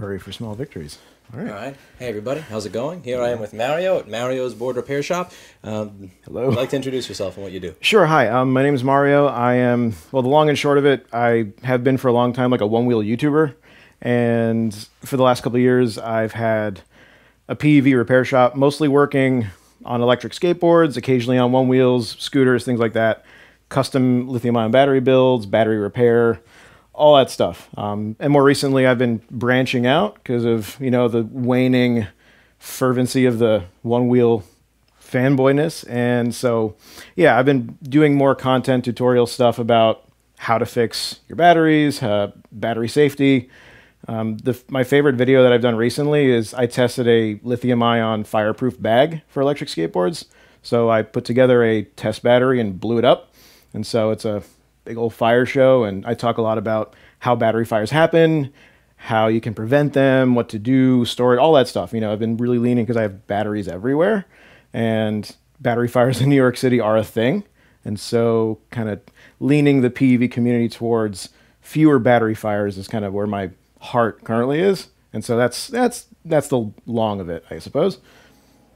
Hurry for small victories. All right. All right. Hey, everybody. How's it going? Here I am with Mario at Mario's Board Repair Shop. Um, Hello. I'd like to introduce yourself and what you do. Sure. Hi. Um, my name is Mario. I am well. The long and short of it, I have been for a long time like a one wheel YouTuber, and for the last couple of years, I've had a PEV repair shop, mostly working on electric skateboards, occasionally on one wheels, scooters, things like that, custom lithium ion battery builds, battery repair, all that stuff. Um, and more recently, I've been branching out because of you know the waning fervency of the one wheel fanboyness. And so, yeah, I've been doing more content tutorial stuff about how to fix your batteries, uh, battery safety. Um, the, my favorite video that I've done recently is I tested a lithium ion fireproof bag for electric skateboards. So I put together a test battery and blew it up. And so it's a big old fire show. And I talk a lot about how battery fires happen, how you can prevent them, what to do, store it, all that stuff. You know, I've been really leaning because I have batteries everywhere and battery fires in New York City are a thing. And so, kind of leaning the PEV community towards fewer battery fires is kind of where my heart currently is. And so that's that's that's the long of it, I suppose.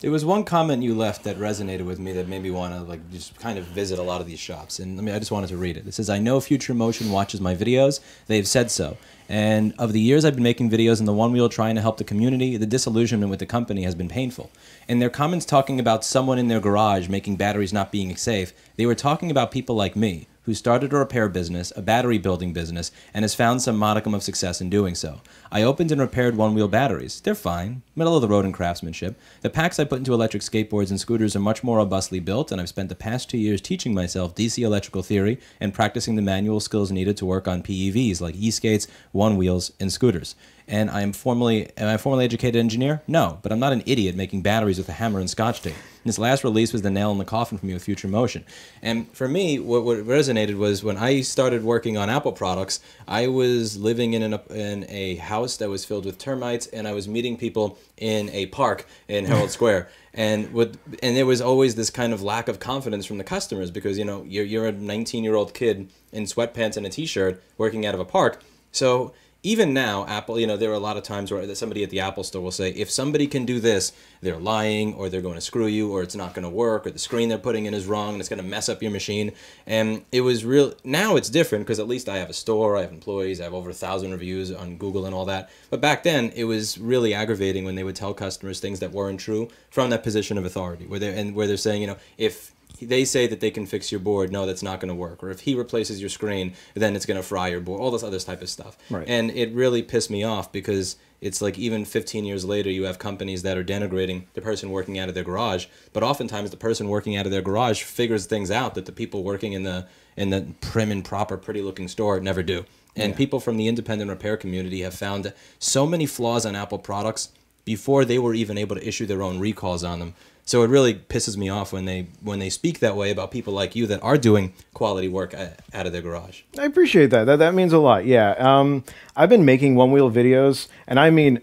There was one comment you left that resonated with me that made me want to like just kind of visit a lot of these shops. And I mean, I just wanted to read it. It says, "I know Future Motion watches my videos. They've said so. And of the years I've been making videos in the one wheel trying to help the community, the disillusionment with the company has been painful. In their comments talking about someone in their garage making batteries not being safe, they were talking about people like me." Who started a repair business, a battery building business, and has found some modicum of success in doing so. I opened and repaired one wheel batteries. They're fine, middle of the road in craftsmanship. The packs I put into electric skateboards and scooters are much more robustly built, and I've spent the past two years teaching myself DC electrical theory and practicing the manual skills needed to work on PEVs like e skates, one wheels, and scooters and I am formally am I a formally educated engineer? No, but I'm not an idiot making batteries with a hammer and scotch tape. And this last release was the nail in the coffin for me with Future Motion. And for me, what, what resonated was when I started working on Apple products, I was living in, an, in a house that was filled with termites, and I was meeting people in a park in Herald Square. And with, and there was always this kind of lack of confidence from the customers because you know you're, you're a 19 year old kid in sweatpants and a t-shirt working out of a park so even now, Apple, you know, there are a lot of times where somebody at the Apple store will say, if somebody can do this, they're lying or they're going to screw you or it's not going to work or the screen they're putting in is wrong and it's going to mess up your machine. And it was real. Now it's different because at least I have a store, I have employees, I have over a thousand reviews on Google and all that. But back then, it was really aggravating when they would tell customers things that weren't true from that position of authority, where they're, and where they're saying, you know, if they say that they can fix your board. No, that's not going to work. Or if he replaces your screen, then it's going to fry your board. All this other type of stuff. Right. And it really pissed me off because it's like even 15 years later, you have companies that are denigrating the person working out of their garage. But oftentimes, the person working out of their garage figures things out that the people working in the in the prim and proper, pretty looking store never do. And Yeah. people from the independent repair community have found so many flaws on Apple products before they were even able to issue their own recalls on them. So it really pisses me off when they when they speak that way about people like you that are doing quality work out of their garage. I appreciate that. That that means a lot. Yeah. Um, I've been making one wheel videos, and I mean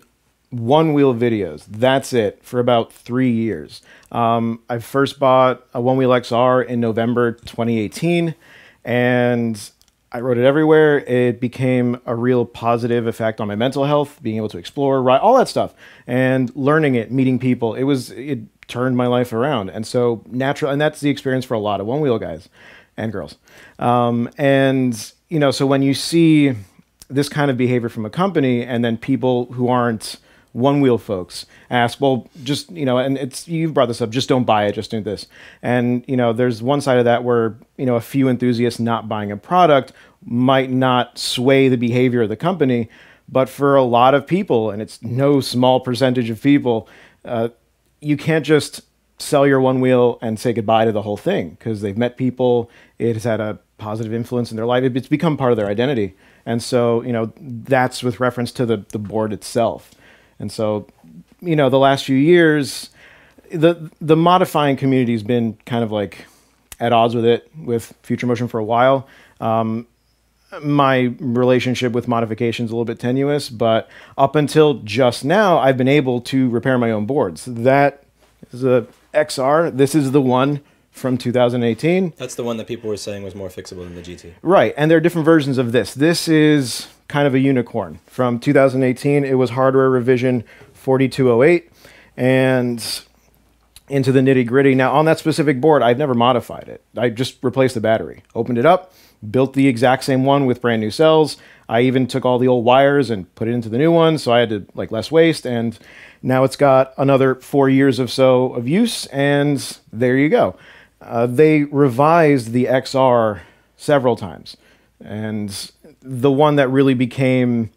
one wheel videos. That's it for about three years. Um, I first bought a one wheel XR in November 2018, and I rode it everywhere. It became a real positive effect on my mental health, being able to explore, write, all that stuff, and learning it, meeting people. It was it turned my life around, and so natural. And that's the experience for a lot of one wheel guys and girls. Um, and you know, so when you see this kind of behavior from a company, and then people who aren't one wheel folks ask, well, just you know, and it's you've brought this up, just don't buy it, just do this. And you know, there's one side of that where you know a few enthusiasts not buying a product might not sway the behavior of the company, but for a lot of people, and it's no small percentage of people, uh, you can't just sell your one wheel and say goodbye to the whole thing because they've met people. It has had a positive influence in their life. It's become part of their identity. And so, you know, that's with reference to the, the board itself. And so, you know, the last few years, the the modifying community has been kind of like at odds with it with Future Motion for a while. Um, my relationship with modifications a little bit tenuous, but up until just now, I've been able to repair my own boards. That is a XR. This is the one from 2018. That's the one that people were saying was more fixable than the GT. Right, and there are different versions of this. This is kind of a unicorn. From 2018, it was hardware revision 4208, and into the nitty gritty. Now, on that specific board, I've never modified it. I just replaced the battery, opened it up, built the exact same one with brand new cells. I even took all the old wires and put it into the new one, so I had to like less waste. And now it's got another four years of so of use, and there you go. Uh, they revised the XR several times, and the one that really became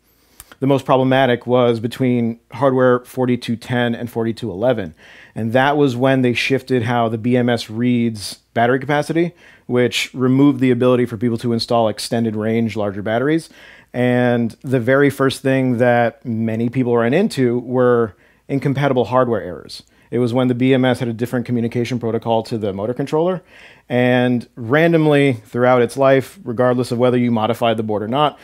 the most problematic was between hardware 4210 and 4211. And that was when they shifted how the BMS reads battery capacity, which removed the ability for people to install extended range larger batteries. And the very first thing that many people ran into were incompatible hardware errors. It was when the BMS had a different communication protocol to the motor controller. And randomly throughout its life, regardless of whether you modified the board or not,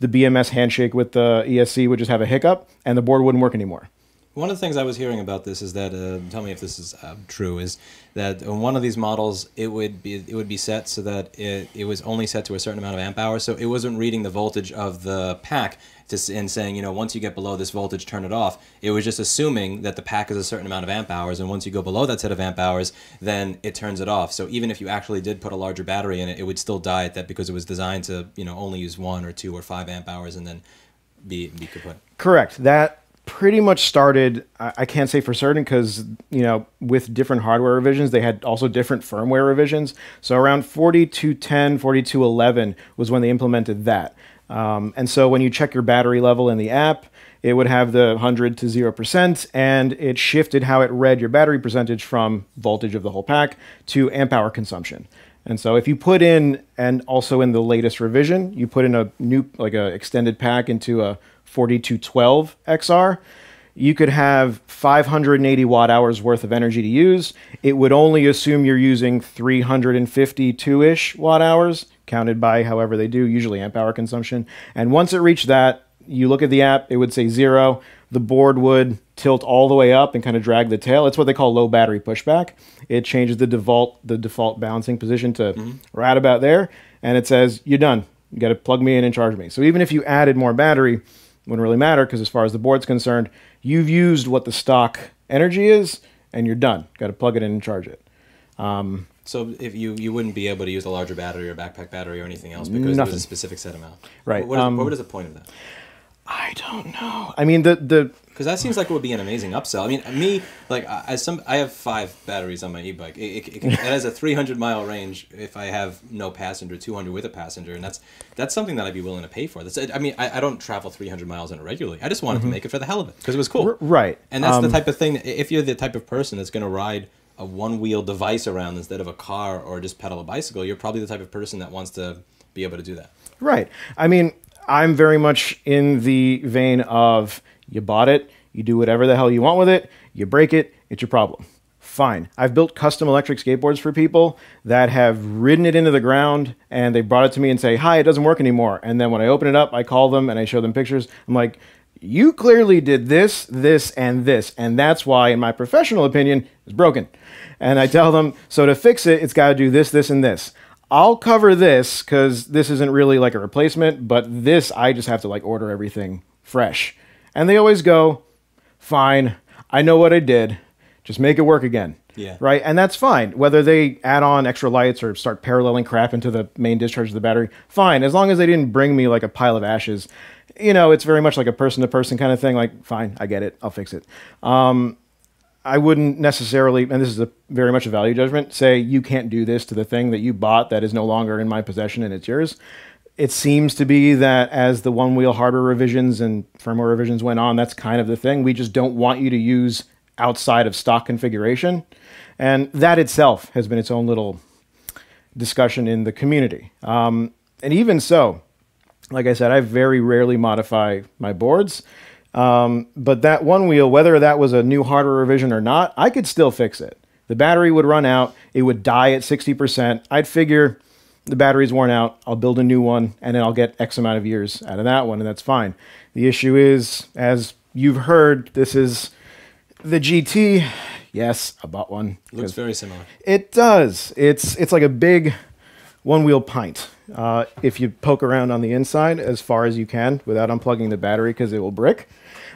the BMS handshake with the ESC would just have a hiccup and the board wouldn't work anymore. One of the things I was hearing about this is that uh, tell me if this is uh, true is that on one of these models it would be it would be set so that it, it was only set to a certain amount of amp hours so it wasn't reading the voltage of the pack to, and saying you know once you get below this voltage turn it off it was just assuming that the pack is a certain amount of amp hours and once you go below that set of amp hours then it turns it off so even if you actually did put a larger battery in it it would still die at that because it was designed to you know only use one or two or five amp hours and then be be kaput. Correct. That pretty much started i can't say for certain because you know with different hardware revisions they had also different firmware revisions. So around 4210 4211 was when they implemented that. Um, and so when you check your battery level in the app it would have the 100 to 0% and it shifted how it read your battery percentage from voltage of the whole pack to amp hour consumption. And so if you put in and also in the latest revision you put in a new like a extended pack into a 4212 XR, you could have 580 watt hours worth of energy to use. It would only assume you're using 352 ish watt hours, counted by however they do, usually amp hour consumption. And once it reached that, you look at the app, it would say zero. The board would tilt all the way up and kind of drag the tail. It's what they call low battery pushback. It changes the default the default balancing position to mm-hmm. right about there, and it says you're done. You got to plug me in and charge me. So even if you added more battery, wouldn't really matter because as far as the board's concerned, you've used what the stock energy is and you're done. Got to plug it in and charge it. Um, so if you you wouldn't be able to use a larger battery or backpack battery or anything else because nothing. it was a specific set amount. Right. What, um, what is the point of that? I don't know. I mean, the the because that seems like it would be an amazing upsell. I mean, me like as some I have five batteries on my e-bike. It, it, it, it has a 300 mile range if I have no passenger, 200 with a passenger, and that's that's something that I'd be willing to pay for. That's I mean, I, I don't travel 300 miles on it regularly. I just wanted mm-hmm. to make it for the hell of it because it was cool. R- right. And that's um, the type of thing. If you're the type of person that's going to ride a one wheel device around instead of a car or just pedal a bicycle, you're probably the type of person that wants to be able to do that. Right. I mean, I'm very much in the vein of you bought it, you do whatever the hell you want with it, you break it, it's your problem. Fine. I've built custom electric skateboards for people that have ridden it into the ground and they brought it to me and say, Hi, it doesn't work anymore. And then when I open it up, I call them and I show them pictures. I'm like, You clearly did this, this, and this. And that's why, in my professional opinion, it's broken. And I tell them, So to fix it, it's got to do this, this, and this. I'll cover this because this isn't really like a replacement, but this I just have to like order everything fresh. And they always go, fine, I know what I did, just make it work again. Yeah. Right. And that's fine. Whether they add on extra lights or start paralleling crap into the main discharge of the battery, fine. As long as they didn't bring me like a pile of ashes. You know, it's very much like a person to person kind of thing. Like, fine, I get it. I'll fix it. Um, I wouldn't necessarily, and this is a very much a value judgment, say you can't do this to the thing that you bought that is no longer in my possession and it's yours. It seems to be that as the one wheel hardware revisions and firmware revisions went on, that's kind of the thing. We just don't want you to use outside of stock configuration. And that itself has been its own little discussion in the community. Um, and even so, like I said, I very rarely modify my boards. Um, but that one wheel, whether that was a new hardware revision or not, I could still fix it. The battery would run out, it would die at 60%. I'd figure the battery's worn out, I'll build a new one, and then I'll get X amount of years out of that one, and that's fine. The issue is, as you've heard, this is the GT. Yes, I bought one. Looks very similar. It does. It's it's like a big one wheel pint. uh, if you poke around on the inside as far as you can without unplugging the battery because it will brick.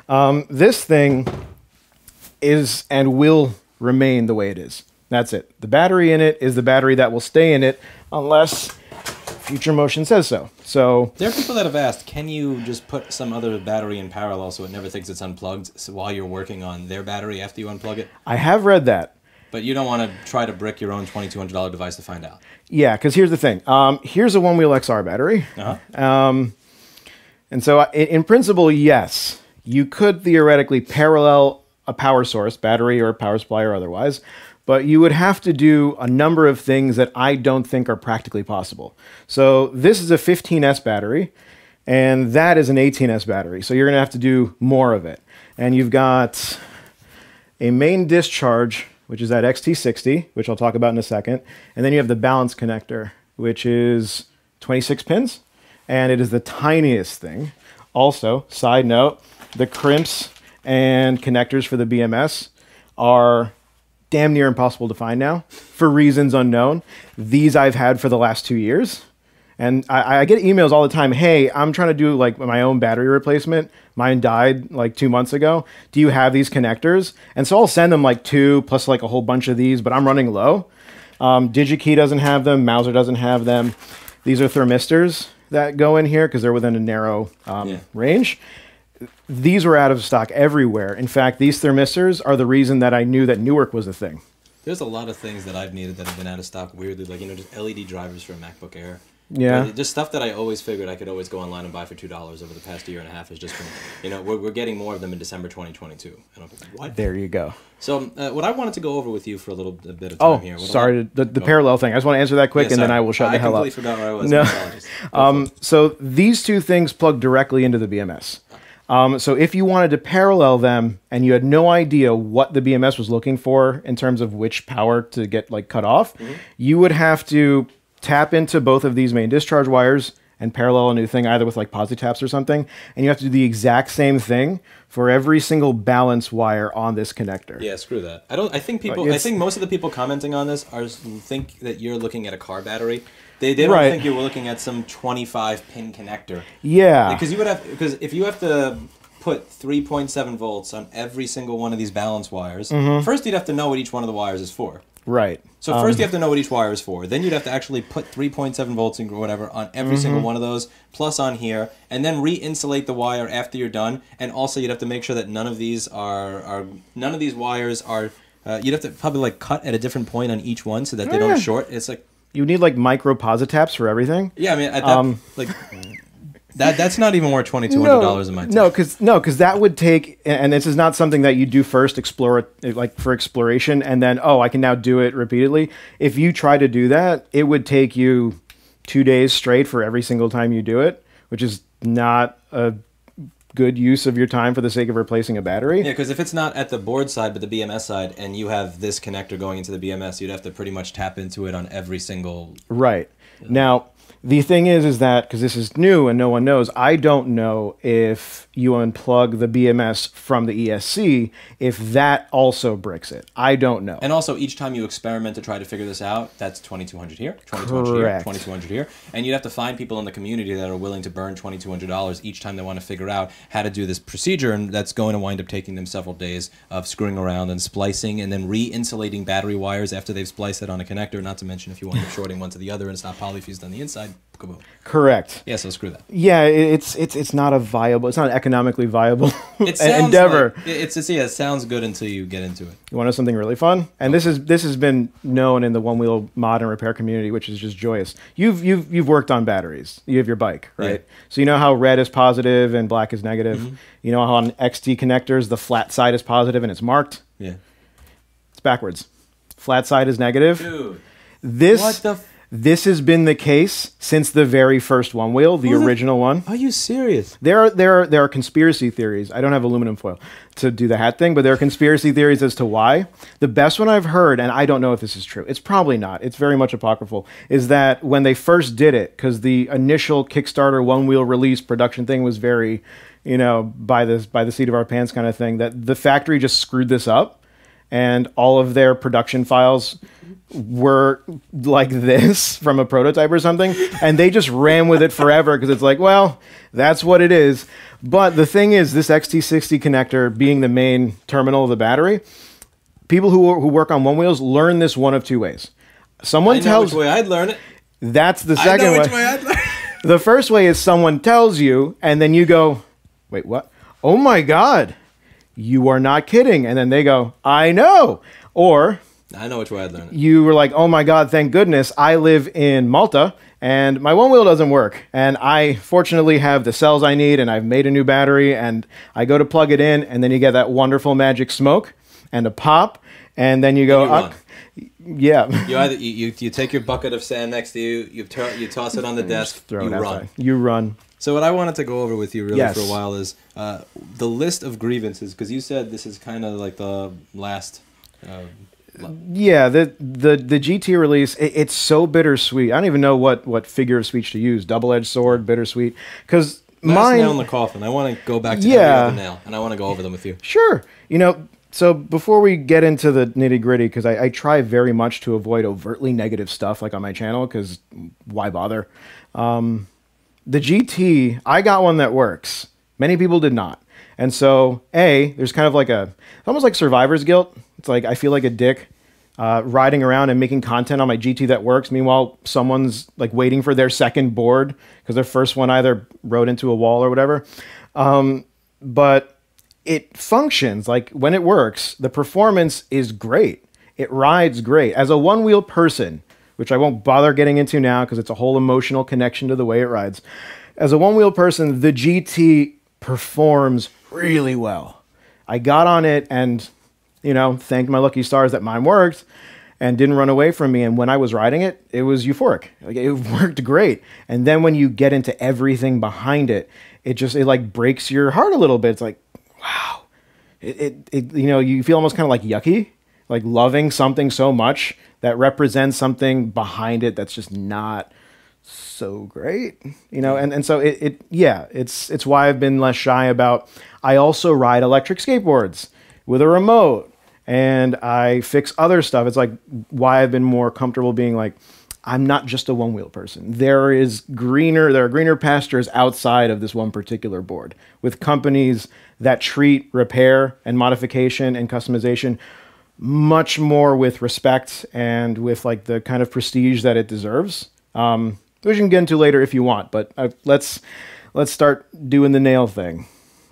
Um, this thing is and will remain the way it is. That's it. The battery in it is the battery that will stay in it unless Future Motion says so. So There are people that have asked, can you just put some other battery in parallel so it never thinks it's unplugged so while you're working on their battery after you unplug it? I have read that. But you don't want to try to brick your own $2,200 device to find out. Yeah, because here's the thing. Um, here's a one wheel XR battery. Uh-huh. And so, uh, in principle, yes, you could theoretically parallel a power source, battery or power supply or otherwise, but you would have to do a number of things that I don't think are practically possible. So, this is a 15S battery, and that is an 18S battery. So, you're going to have to do more of it. And you've got a main discharge, which is that XT60, which I'll talk about in a second. And then you have the balance connector, which is 26 pins, and it is the tiniest thing. Also, side note, the crimps and connectors for the BMS are damn near impossible to find now for reasons unknown. These I've had for the last two years. And I, I get emails all the time. Hey, I'm trying to do like my own battery replacement. Mine died like two months ago. Do you have these connectors? And so I'll send them like two plus like a whole bunch of these, but I'm running low. Um, DigiKey doesn't have them. Mouser doesn't have them. These are thermistors that go in here because they're within a narrow um, Yeah. range. These were out of stock everywhere. In fact, these thermistors are the reason that I knew that Newark was a thing. There's a lot of things that I've needed that have been out of stock weirdly, like, you know, just LED drivers for a MacBook Air. Yeah. But Just stuff that I always figured I could always go online and buy for $2 over the past year and a half has just been, you know, we're, we're getting more of them in December 2022. And I'm like, what? There you go. So, uh, what I wanted to go over with you for a little a bit of time Oh, here. what sorry, I- the, the Oh. parallel thing. I just want to answer that quick, Yeah, and then. I will shut the hell up. I completely forgot where I was. No. My apologies. Go Um, so these two things plug directly into the BMS. Um, so if you wanted to parallel them and you had no idea what the BMS was looking for in terms of which power to get like cut off, Mm-hmm. you would have to tap into both of these main discharge wires and parallel a new thing either with like positaps or something and you have to do the exact same thing for every single balance wire on this connector Yeah, screw that. I don't. I think people. I think most of the people commenting on this are think that you're looking at a car battery. They, they don't Right. think you're looking at some 25 pin connector. yeah Because you would have because if you have to put 3.7 volts on every single one of these balance wires, Mm-hmm. first you'd have to know what each one of the wires is for. right So first you have to know what each wire is for. Then you'd have to actually put 3.7 volts and whatever on every Mm-hmm. single one of those, plus on here, and then re-insulate the wire after you're done. And also you'd have to make sure that none of these are are none of these wires are. Uh, you'd have to probably like cut at a different point on each one so that they Yeah. don't short. It's like you need like micro positaps for everything yeah, I mean at that Um, like that that's not even worth twenty two hundred dollars in my time. No, because no, because that would take, and this is not something that you do first, explore like for exploration, and then oh, I can now do it repeatedly. If you try to do that, it would take you two days straight for every single time you do it, which is not a good use of your time for the sake of replacing a battery. Yeah, because if it's not at the board side but the BMS side, and you have this connector going into the BMS, you'd have to pretty much tap into it on every single. Right. Now, the thing is, is that because this is new and no one knows, I don't know if you unplug the BMS from the ESC, if that also bricks it. I don't know. And also, each time you experiment to try to figure this out, that's twenty two hundred here, twenty two hundred here, twenty two hundred here, and you'd have to find people in the community that are willing to burn twenty two hundred dollars each time they want to figure out how to do this procedure, and that's going to wind up taking them several days of screwing around and splicing, and then re-insulating battery wires after they've spliced it on a connector. Not to mention if you wind up shorting one to the other and it's not polyfused on the inside, kaboom. Correct. Yeah, so screw that. Yeah, it's it's it's not a viable. It's not an economically viable endeavor. Like, it's, it's yeah, it sounds good until you get into it. You want to know something really fun? And this is this has been known in the one wheel mod and repair community, which is just joyous. You've you've you've worked on batteries. You have your bike, right? Yeah. So you know how red is positive and black is negative. Mm-hmm. You know how on XT connectors the flat side is positive and it's marked. Yeah. It's backwards. Flat side is negative. Dude. This What the this has been the case since the very first one wheel, the the- original one. Are you serious? There are there are there are conspiracy theories. I don't have aluminum foil to do the hat thing, but there are conspiracy theories as to why. The best one I've heard, and I don't know if this is true. It's probably not. It's very much apocryphal. Is that when they first did it, because the initial Kickstarter one wheel release production thing was very, you know, by this by the seat of our pants kind of thing. That the factory just screwed this up, and all of their production files were like this from a prototype or something, and they just ran with it forever because it's like, well, that's what it is. But the thing is, this XT60 connector being the main terminal of the battery, people who, who work on one wheels learn this one of two ways. Someone tells which way I'd learn it. that's the second way. way I'd learn. The first way is someone tells you, and then you go, wait, what? Oh my God, you are not kidding. And then they go, I know. Or I know which way I'd learn it. you were like, oh my God, thank goodness, I live in Malta and my one wheel doesn't work. And I fortunately have the cells I need and I've made a new battery and I go to plug it in and then you get that wonderful magic smoke and a pop. And then you go, you "Ah, yeah. You either you, you, you take your bucket of sand next to you, you you toss it on the desk, Throw you it run. outside. You run. So what I wanted to go over with you really Yes. for a while is uh, the list of grievances because you said this is kind of like the last. Uh, Yeah, the the the GT release it, it's so bittersweet. I don't even know what what figure of speech to use. Double edged sword, bittersweet. Because last nail in the coffin. I want to go back to Yeah. every other nail, and I want to go over them with you. sure. You know, so before we get into the nitty gritty, because I, I try very much to avoid overtly negative stuff like on my channel, because why bother? Um, the GT, I got one that works. Many people did not. And so, A, there's kind of like a, almost like survivor's guilt. It's like I feel like a dick uh, riding around and making content on my GT that works. Meanwhile, someone's like waiting for their second board because their first one either rode into a wall or whatever. Um, but it functions like when it works, the performance is great. It rides great. As a one wheel person, which I won't bother getting into now because it's a whole emotional connection to the way it rides. As a one wheel person, the GT performs really well. I got on it and, you know, thanked my lucky stars that mine worked and didn't run away from me. And when I was riding it, it was euphoric. Like it worked great. And then when you get into everything behind it, it just it like breaks your heart a little bit. It's like, wow. It, it, it you know, you feel almost kind of like yucky, like loving something so much that represents something behind it that's just not so great you know? And, and so it, it yeah it's it's why i've been less shy about i also ride electric skateboards with a remote and i fix other stuff. It's like why i've been more comfortable being like i'm not just a one wheel person. There is greener there are greener pastures outside of this one particular board with companies that treat repair and modification and customization much more with respect and with like the kind of prestige that it deserves. Um, which you can get into later if you want, but uh, let's let's start doing the nail thing,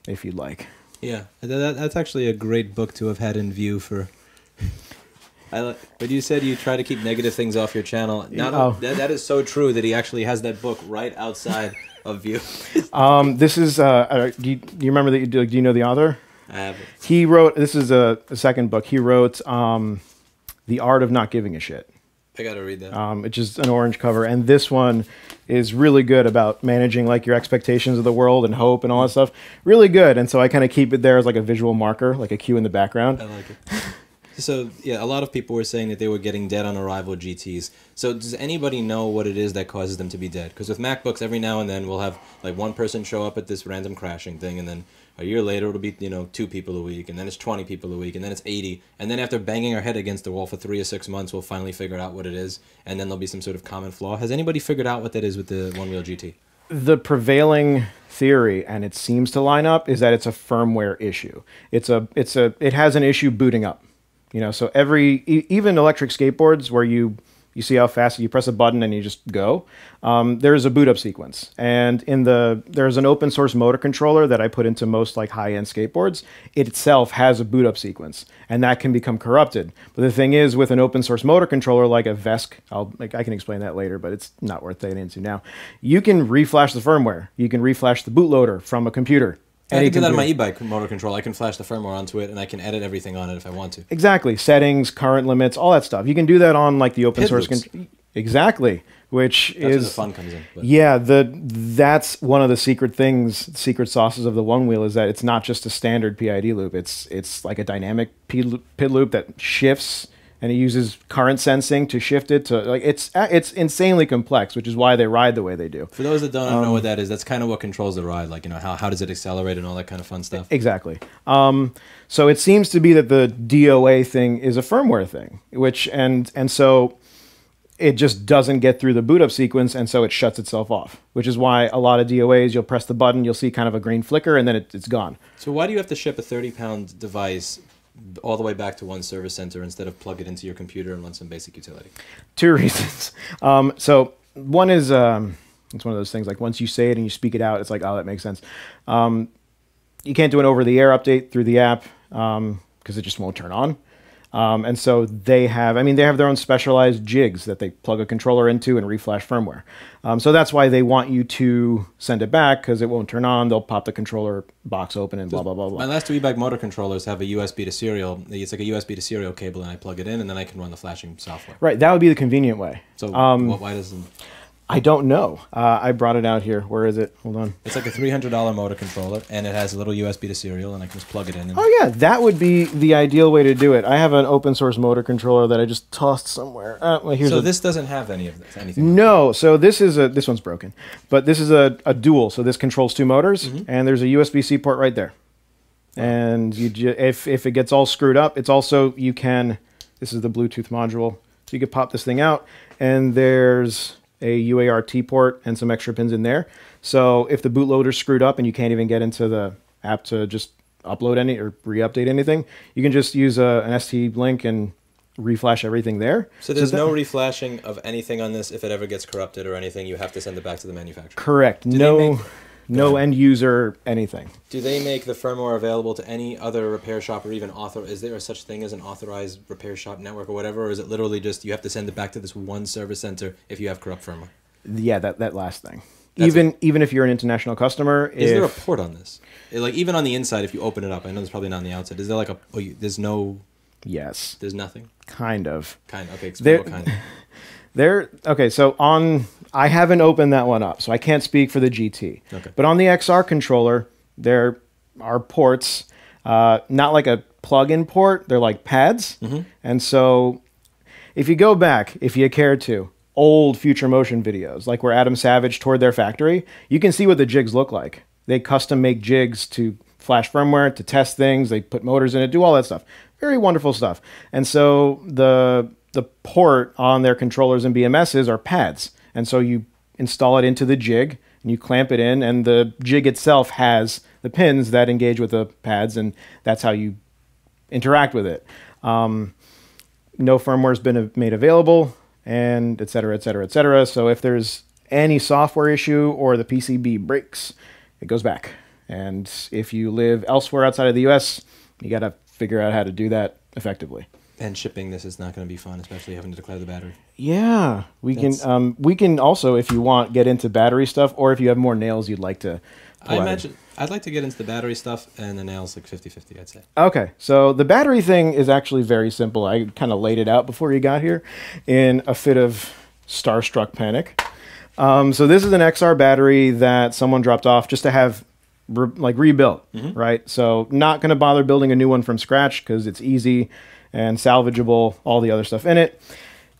if you'd like. Yeah, that, that- that's actually a great book to have had in view for. I but you said you try to keep negative things off your channel. Not Oh. that, that is so true that he actually has that book right outside of view. Um, this is uh, uh, do, you, do you remember that? You, do you know the author? I have it. He wrote. This is a, a second book. He wrote um, the art of not giving a shit. I gotta read that. um, which is an orange cover. And this one is really good about managing like your expectations of the world and hope and all that stuff. Really good. And so I kind of keep it there as like a visual marker, like a cue in the background. I like it. So yeah, a lot of people were saying that they were getting dead on arrival GTS. So does anybody know what it is that causes them to be dead? Because with MacBooks, every now and then we'll have like one person show up at this random crashing thing, and then a year later it'll be you know two people a week, and then it's twenty people a week, and then it's eighty, and then after banging our head against the wall for three or six months, we'll finally figure out what it is, and then there'll be some sort of common flaw. Has anybody figured out what that is with the one wheel GT? the prevailing theory and it seems to line up is that it's a firmware issue it's a it's a it has an issue booting up you know so every e- even electric skateboards where you you see how fast you press a button and you just go? Um, there's a boot up sequence. And in the there's an open source motor controller that i put into most like high end skateboards. It itself has a boot up sequence and that can become corrupted. But the thing is with an open source motor controller like a VESC i'll like, i can explain that later but it's not worth getting into now. You can reflash the firmware. You can reflash the bootloader from a computer I can do that on my e-bike motor control. I can flash the firmware onto it, and I can edit everything on it if I want to. Exactly. Settings, current limits, all that stuff. You can do that on like the open Pit source. Con- exactly. Which is. That's where is the fun comes in. But. yeah. The that's one of the secret things, secret sauces of the one wheel is that it's not just a standard PID loop. It's it's like a dynamic PID loop that shifts and it uses current sensing to shift it to like it's it's insanely complex, which is why they ride the way they do. For those that don't Um, know what that is, that's kind of what controls the ride. Like you know how how does it accelerate and all that kind of fun stuff. Exactly. Um, so it seems to be that the DOA thing is a firmware thing, which and and so it just doesn't get through the boot up sequence, and so it shuts itself off. Which is why a lot of DOAs, you'll press the button, you'll see kind of a green flicker, and then it, it's gone. So why do you have to ship a thirty pound device all the way back to one service center instead of plug it into your computer and run some basic utility? Two reasons. Um, so one is um, it's one of those things like once you say it and you speak it out, it's like oh that makes sense. Um, you can't do an over the air update through the app because it just won't turn on. Um, and so they have, I mean, they have their own specialized jigs that they plug a controller into and reflash firmware. Um, so that's why they want you to send it back because it won't turn on. They'll pop the controller box open and blah, blah, blah, blah. My last two e-bike motor controllers have a USB to serial. It's like a USB to serial cable, and I plug it in, and then I can run the flashing software. Right. That would be the convenient way. So Um, wh- why doesn't? I don't know. Uh, I brought it out here. Where is it? Hold on. It's like a three hundred dollar motor controller, and it has a little USB to serial, and I can just plug it in. And, Oh yeah, that would be the ideal way to do it. I have an open source motor controller that I just tossed somewhere. Uh, well, here's so a, this doesn't have any of this, anything. No, so this is a this one's broken, but this is a, a dual. So this controls two motors, and there's a USB C port right there. And you if if it gets all screwed up, it's also you can. This is the Bluetooth module, so you could pop this thing out, and there's a UART port and some extra pins in there. So if the bootloader's screwed up and you can't even get into the app to just upload any or re-update anything, you can just use a, an ST link and reflash everything there. So there's that- no reflashing of anything on this. If it ever gets corrupted or anything, you have to send it back to the manufacturer. Correct. they no, make- no end user anything. Do they make the firmware available to any other repair shop or even author? Is there such thing as an authorized repair shop network or whatever, or is it literally just you have to send it back to this one service center if you have corrupt firmware? Yeah, that that last thing. That's even even if you're an international customer, Is there a port on this? Like even on the inside, if you open it up, I know there's probably not on the outside. Is there like a? Oh, you, there's no. yes, There's nothing. kind of. Kind. Okay. There- what kind. There. Okay, so on I haven't opened that one up, so I can't speak for the GT. Okay. But on the XR controller, there are ports, uh, not like a plug-in port. They're like pads, Mm-hmm. and so if you go back, if you care to, old Future Motion videos, like where Adam Savage toured their factory, you can see what the jigs look like. They custom make jigs to flash firmware, to test things, they put motors in it, do all that stuff. Very wonderful stuff. And so the the port on their controllers and BMSs are pads. And so you install it into the jig and you clamp it in and the jig itself has the pins that engage with the pads and that's how you interact with it. Um, no firmware has been made available, and et cetera, et cetera, et cetera. So if there's any software issue or the PCB breaks, it goes back. And if you live elsewhere outside of the US, you got to figure out how to do that effectively. And shipping this is not going to be fun, especially having to declare the battery. Yeah, we That's- can. Um, we can also, if you want, get into battery stuff, or if you have more nails you'd like to. I imagine I'd like to get into the battery stuff and the nails like 50-50, I'd say. Okay, so the battery thing is actually very simple. I kind of laid it out before you got here in a fit of starstruck panic. Um, so this is an XR battery that someone dropped off just to have re- like rebuilt, right? So not going to bother building a new one from scratch because it's easy and salvageable, all the other stuff in it.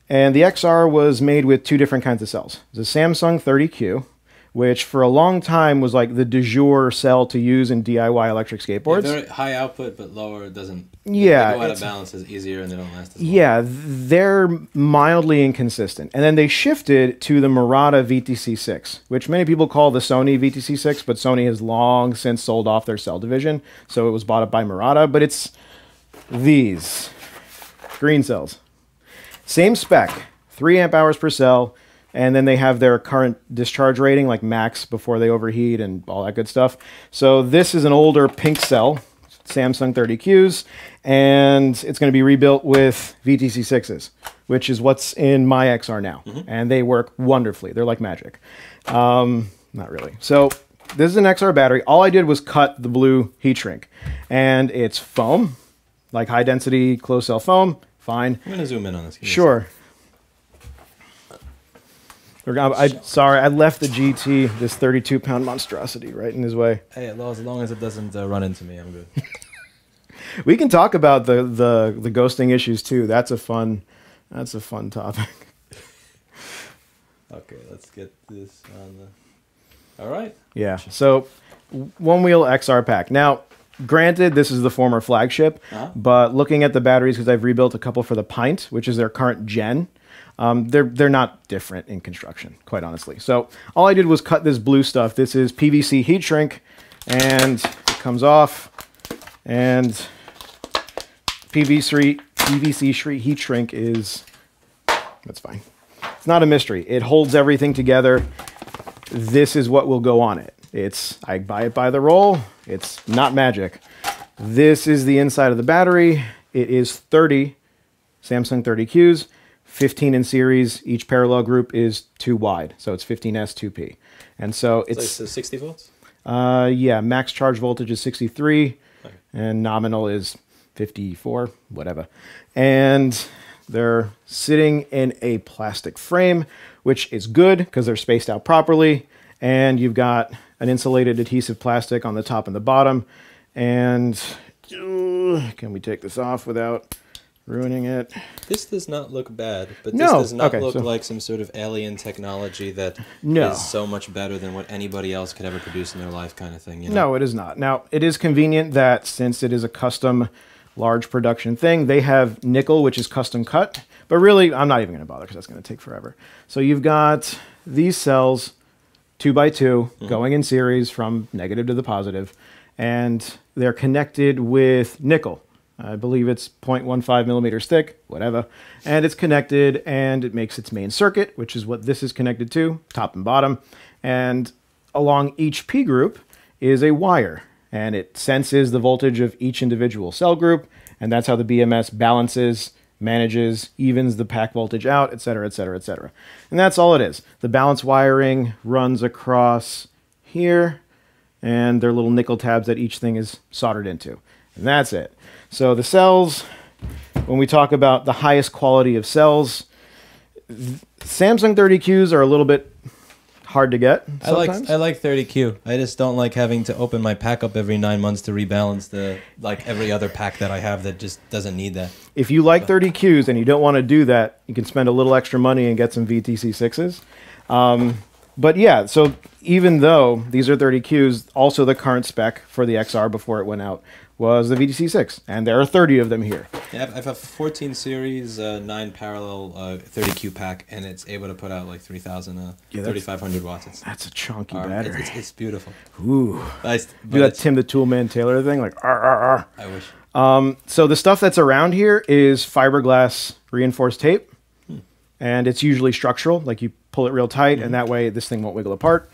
And the XR was made with two different kinds of cells. The Samsung 30Q, which for a long time was like the de jour cell to use in DIY electric skateboards. Very high output, but lower doesn't. Yeah, They go out of balance is easier and they don't last as long. Yeah, they're mildly inconsistent. And then they shifted to the Murata VTC6, which many people call the Sony VTC6, but Sony has long since sold off their cell division. So it was bought up by Murata, but it's these green cells. Same spec, 3 amp hours per cell. And then they have their current discharge rating, like max before they overheat and all that good stuff. So this is an older pink cell, Samsung 30Qs, and it's going to be rebuilt with VTC6s, which is what's in my XR now. And they work wonderfully. They're like magic. Um, not really. So this is an XR battery. All I did was cut the blue heat shrink, and it's foam, like high density closed cell foam. Fine. I'm to zoom in on this. Sure. I, sorry, I left the GT, this 32 pound monstrosity, right in his way. Hey, as long- as long as it doesn't uh, run into me, I'm good. we can talk about the the the ghosting issues too. That's a fun that's a fun topic. Okay, let's get this on the. All right. Yeah. So one wheel XR pack. Now, granted, this is the former flagship, Uh-huh. but looking at the batteries because I've rebuilt a couple for the Pint, which is their current gen. Um, they're they're not different in construction, quite honestly. So all I did was cut this blue stuff. This is PVC heat shrink, and it comes off, and PVC PVC heat shrink is that's fine. It's not a mystery. It holds everything together. This is what will go on it. It's I buy it by the roll. It's not magic. This is the inside of the battery. It is 30 Samsung 30Qs, 15 in series. Each parallel group is two wide, so it's 15S 2P. And so It's it's like 60 volts. uh, yeah, max charge voltage is 63 Okay. and nominal is 54, whatever. And they're sitting in a plastic frame, which is good because they're spaced out properly. And you've got an insulated adhesive plastic on the top and the bottom. And uh, can we take this off without ruining it? This does not look bad, but this No, does not okay, look so- like some sort of alien technology that is No. so much better than what anybody else could ever produce in their life, kind of thing. You know? No, it is not. Now, it is convenient that since it is a custom large production thing, they have nickel, which is custom cut. But really, I'm not even going to bother because that's going to take forever. So you've got these cells, two by 2 mm-hmm. going in series from negative to the positive, and they're connected with nickel. I believe it's 0.15 millimeters thick, whatever. And it's connected and it makes its main circuit, which is what this is connected to, top and bottom. And along each P group is a wire, and it senses the voltage of each individual cell group, and that's how the BMS balances, manages, evens the pack voltage out, et cetera, et cetera, et cetera. And that's all it is. The balance wiring runs across here, and there are little nickel tabs that each thing is soldered into. And that's it. So the cells, when we talk about the highest quality of cells, Samsung 30Qs are a little bit hard to get. I like sometimes. I like 30Q. I just don't like having to open my pack up every nine months to rebalance the like every other pack that I have that just doesn't need that. if you like 30 Qs and you don't want to do that, you can spend a little extra money and get some VTC 6s. Um, but yeah, so even though these are 30 Qs, also the current spec for the XR before it went out was the VTC 6, and there are 30 of them here. Yeah, I've- I a 14 series, uh, nine parallel uh, 30Q pack, and it's able to put out like 3,000, uh, Yeah, 3,500 watts. It's, That's a chunky it's, battery. it's, it's beautiful. Ooh, I, do that Tim the Toolman Taylor thing, like ar, ar, ar. I wish. Um, so the stuff that's around here is fiberglass reinforced tape, and it's usually structural. Like you pull it real tight, and that way this thing won't wiggle apart.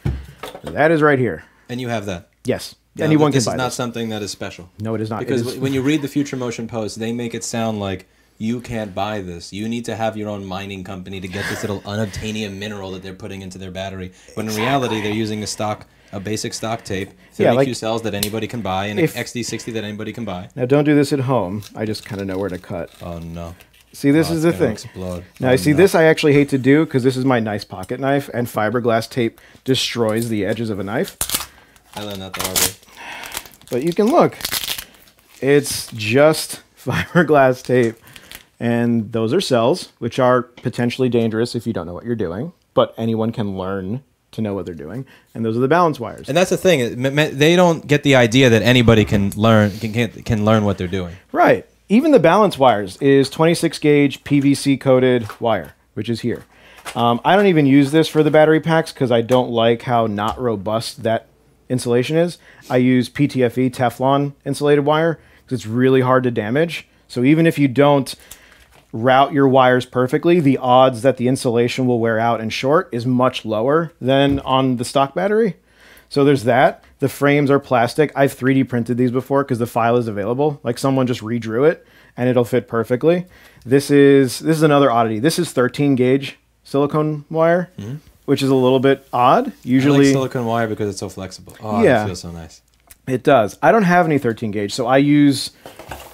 That is right here. And you have that. Yes, Now, anyone this can is buy not this. something that is special. No, it is not. Because is- when you read the Future Motion post, they make it sound like you can't buy this. You need to have your own mining company to get this little unobtainium mineral that they're putting into their battery. When in reality, they're using a stock, a basic stock tape, 30Q Yeah, like- cells that anybody can buy, and If- an XT60 that anybody can buy. now don't do this at home. I just kind of know where to cut. Oh no! See, this Oh, is the thing. Explode. Now, oh, I see no. this I actually hate to do because this is my nice pocket knife, and fiberglass tape destroys the edges of a knife. I learned that the hard way. But you can look. It's just fiberglass tape. And those are cells, which are potentially dangerous if you don't know what you're doing. But anyone can learn to know what they're doing. And those are the balance wires. And that's the thing. it- m- m- They don't get the idea that anybody can learn can can, can learn what they're doing. Right. Even the balance wires is 26 gauge PVC coated wire, which is here. Um, I don't even use this for the battery packs because I don't like how not robust that insulation is. I use PTFE Teflon insulated wire because it's really hard to damage. So even if you don't route your wires perfectly, the odds that the insulation will wear out and short is much lower than on the stock battery. So there's that. The frames are plastic. I've 3D printed these before because the file is available. Like someone just redrew it and it'll fit perfectly. This is this is another oddity. This is 13 gauge silicone wire, mm-hmm. Which is a little bit odd. I like Usually silicone wire because it's so flexible. Oh, Yeah. it feels so nice. it does. I don't have any 13 gauge, so I use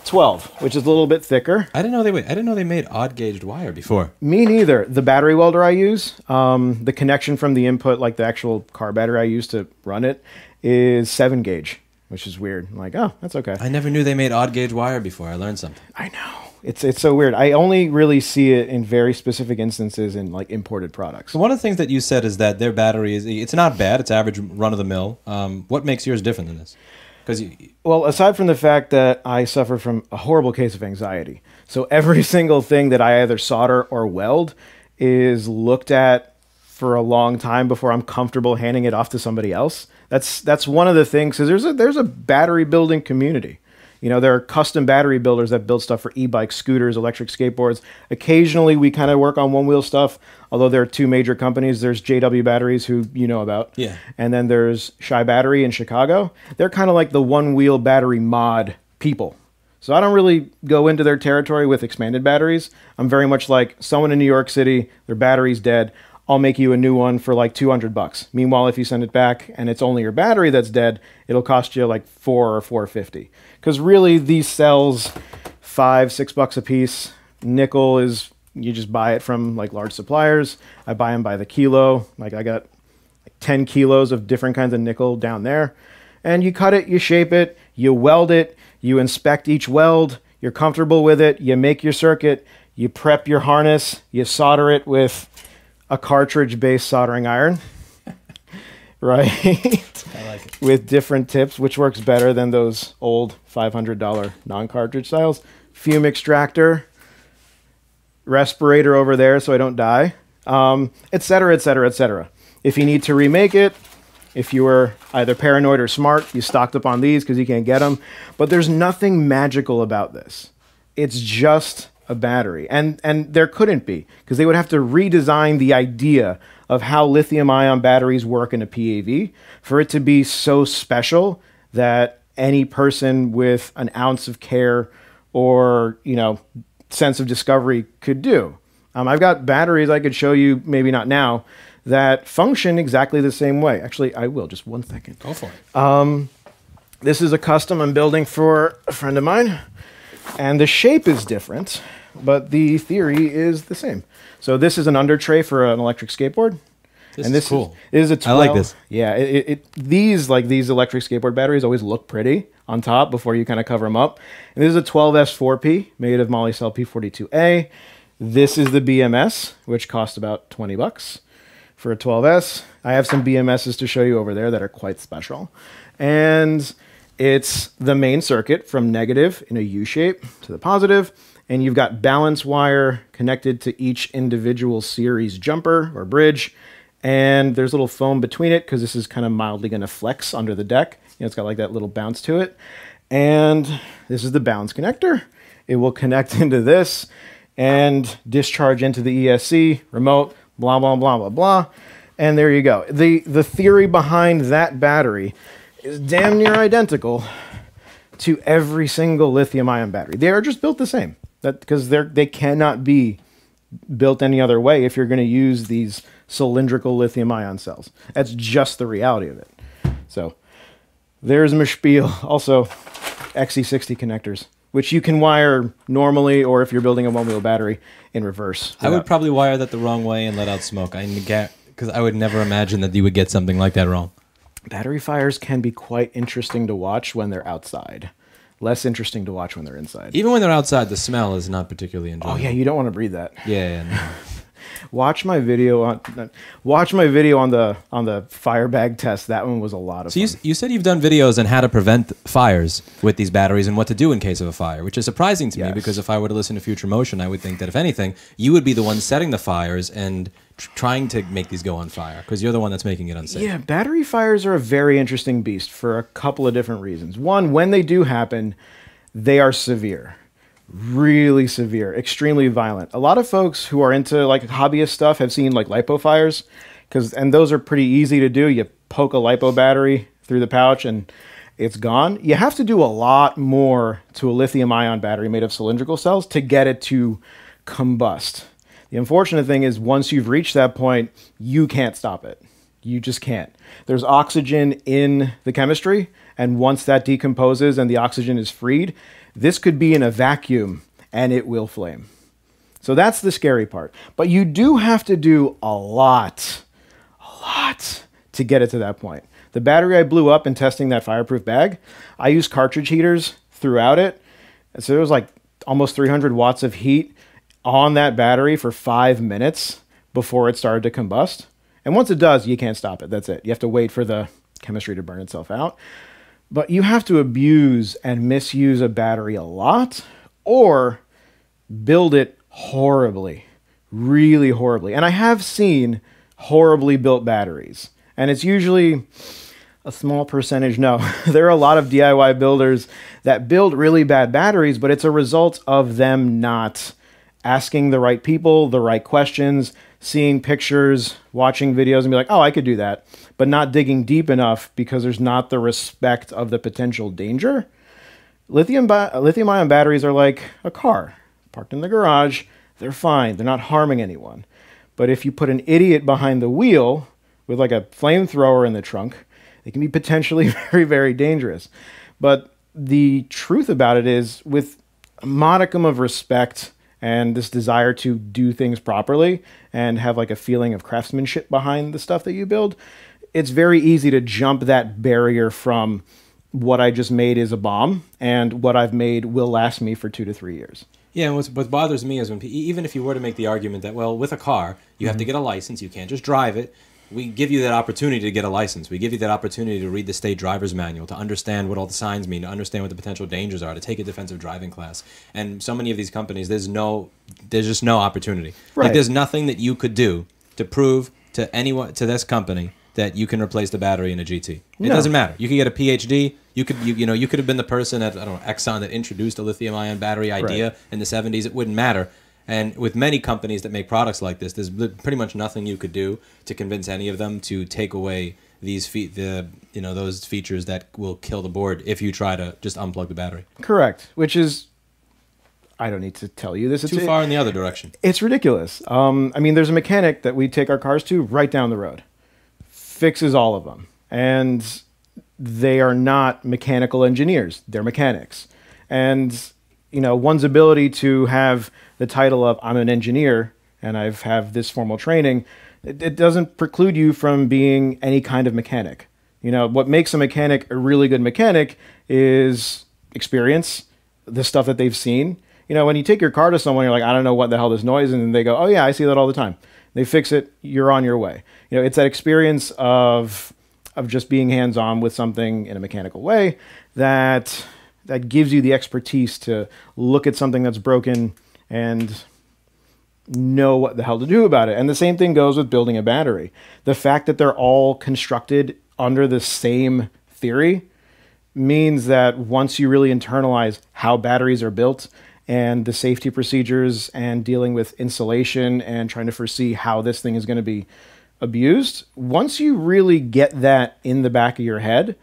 12, which is a little bit thicker. I didn't know they wait. I didn't know they made odd gauged wire before. Me neither. The battery welder I use, um, the connection from the input, like the actual car battery I use to run it, is seven gauge, which is weird. I'm like, oh, that's okay. I never knew they made odd gauge wire before. I learned something. I know. It's it's so weird. I only really see it in very specific instances in like imported products. So one of the things that you said is that their battery is it's not bad. It's average run of the mill. Um, what makes yours different than this? Because Well, aside from the fact that I suffer from a horrible case of anxiety, so every single thing that I either solder or weld is looked at for a long time before I'm comfortable handing it off to somebody else. That's that's one of the things because there's a there's a battery building community. You know, there are custom battery builders that build stuff for e-bikes, scooters, electric skateboards. Occasionally, we kind of work on one-wheel stuff. Although there are two major companies, there's JW Batteries, who you know about, Yeah. and then there's Chi Battery in Chicago. They're kind of like the one-wheel battery mod people. So I don't really go into their territory with expanded batteries. I'm very much like someone in New York City, their battery's dead. I'll make you a new one for like 200 bucks. Meanwhile, if you send it back and it's only your battery that's dead, it'll cost you like 4 or 450. Cuz really these cells 5 6 bucks a piece. Nickel is you just buy it from like large suppliers. I buy them by the kilo. Like I got like 10 kilos of different kinds of nickel down there. And you cut it, you shape it, you weld it, you inspect each weld, you're comfortable with it, you make your circuit, you prep your harness, you solder it with a cartridge based soldering iron, right? I like it. with different tips, which works better than those old $500 non cartridge styles. Fume extractor, respirator over there so I don't die, um, et cetera, et cetera, et cetera. If you need to remake it, if you were either paranoid or smart, you stocked up on these because you can't get them. But there's nothing magical about this. It's just a battery. And, and there couldn't be because they would have to redesign the idea of how lithium ion batteries work in a PEV for it to be so special that any person with an ounce of care or, you know, sense of discovery could do. Um, I've got batteries I could show you, maybe not now, that function exactly the same way. Actually, I will. Just one second. Go for it. This is a custom I'm building for a friend of mine, and the shape is different, but the theory is the same. So this is an under tray for an electric skateboard. This and is this cool. Is, is a I like this. Yeah, it, it, it these like these electric skateboard batteries always look pretty on top before you kind of cover them up. And this is a 12S4P made of Molicel P42A. This is the BMS, which cost about 20 bucks for a 12S. I have some BMSs to show you over there that are quite special. And it's the main circuit from negative in a U shape to the positive, and you've got balance wire connected to each individual series jumper or bridge. And there's a little foam between it because this is kind of mildly going to flex under the deck. You know, it's got like that little bounce to it. And this is the bounce connector. It will connect into this and discharge into the ESC remote, blah, blah, blah, blah, blah. And there you go. The, the theory behind that battery is damn near identical to every single lithium ion battery. They are just built the same. That because they're they cannot be built any other way if you're going to use these cylindrical lithium ion cells. That's just the reality of it. So there's my spiel. Also, XT60 connectors, which you can wire normally, or if you're building a one-wheel battery, in reverse. I would probably wire that the wrong way and let out smoke. I get because I would never imagine that you would get something like that wrong. Battery fires can be quite interesting to watch when they're outside. Less interesting to watch when they're inside. Even when they're outside, the smell is not particularly enjoyable. Oh yeah, you don't want to breathe that. yeah, yeah, no. Watch my video on watch my video on the on the fire bag test. That one was a lot of So you, fun. you said you've done videos on how to prevent fires with these batteries and what to do in case of a fire, which is surprising to me because if I were to listen to Future Motion, I would think that if anything, you would be the one setting the fires and trying to make these go on fire because you're the one that's making it unsafe. Yeah, battery fires are a very interesting beast for a couple of different reasons. One, when they do happen, they are severe. Really severe, extremely violent. A lot of folks who are into like hobbyist stuff have seen like lipo fires cuz and those are pretty easy to do. You poke a lipo battery through the pouch and it's gone. You have to do a lot more to a lithium ion battery made of cylindrical cells to get it to combust. The unfortunate thing is once you've reached that point, you can't stop it. You just can't. There's oxygen in the chemistry, and once that decomposes and the oxygen is freed, this could be in a vacuum and it will flame. So that's the scary part. But you do have to do a lot, a lot to get it to that point. The battery I blew up in testing that fireproof bag, I used cartridge heaters throughout it. And so there was like almost 300 watts of heat on that battery for five minutes before it started to combust. And once it does, you can't stop it. That's it. You have to wait for the chemistry to burn itself out. But you have to abuse and misuse a battery a lot or build it horribly, really horribly. And I have seen horribly built batteries, and it's usually a small percentage. No, there are a lot of DIY builders that build really bad batteries, but it's a result of them not asking the right people the right questions, seeing pictures, watching videos, and be like, oh, I could do that, but not digging deep enough because there's not the respect of the potential danger. Lithium, ba- lithium ion batteries are like a car parked in the garage. They're fine, they're not harming anyone. But if you put an idiot behind the wheel with like a flamethrower in the trunk, it can be potentially very, very dangerous. But the truth about it is, with a modicum of respect and this desire to do things properly and have like a feeling of craftsmanship behind the stuff that you build, it's very easy to jump that barrier from what I just made is a bomb and what I've made will last me for two to three years. Yeah, and what's, what bothers me is when even if you were to make the argument that well, with a car you mm-hmm. have to get a license, you can't just drive it. We give you that opportunity to get a license. We give you that opportunity to read the state driver's manual, to understand what all the signs mean, to understand what the potential dangers are, to take a defensive driving class. And so many of these companies, there's no, there's just no opportunity. Right. Like there's nothing that you could do to prove to anyone to this company that you can replace the battery in a GT. It no. doesn't matter. You can get a PhD. You could you, you know you could have been the person at I don't know Exxon that introduced a lithium ion battery idea right. in the 70s. It wouldn't matter. And with many companies that make products like this, there's pretty much nothing you could do to convince any of them to take away these fe- the you know those features that will kill the board if you try to just unplug the battery. Correct. Which is I don't need to tell you this. It's too far in the other direction. It's ridiculous. Um, I mean, there's a mechanic that we take our cars to right down the road fixes all of them. And they are not mechanical engineers, they're mechanics. And, you know, one's ability to have the title of I'm an engineer and I've have this formal training, it, it doesn't preclude you from being any kind of mechanic. You know, what makes a mechanic a really good mechanic is experience, the stuff that they've seen. You know, when you take your car to someone, you're like, I don't know what the hell this noise, is. and they go, Oh yeah, I see that all the time. They fix it, you're on your way. You know, it's that experience of of just being hands-on with something in a mechanical way that that gives you the expertise to look at something that's broken and know what the hell to do about it. And the same thing goes with building a battery. The fact that they're all constructed under the same theory means that once you really internalize how batteries are built and the safety procedures and dealing with insulation and trying to foresee how this thing is going to be abused, once you really get that in the back of your head,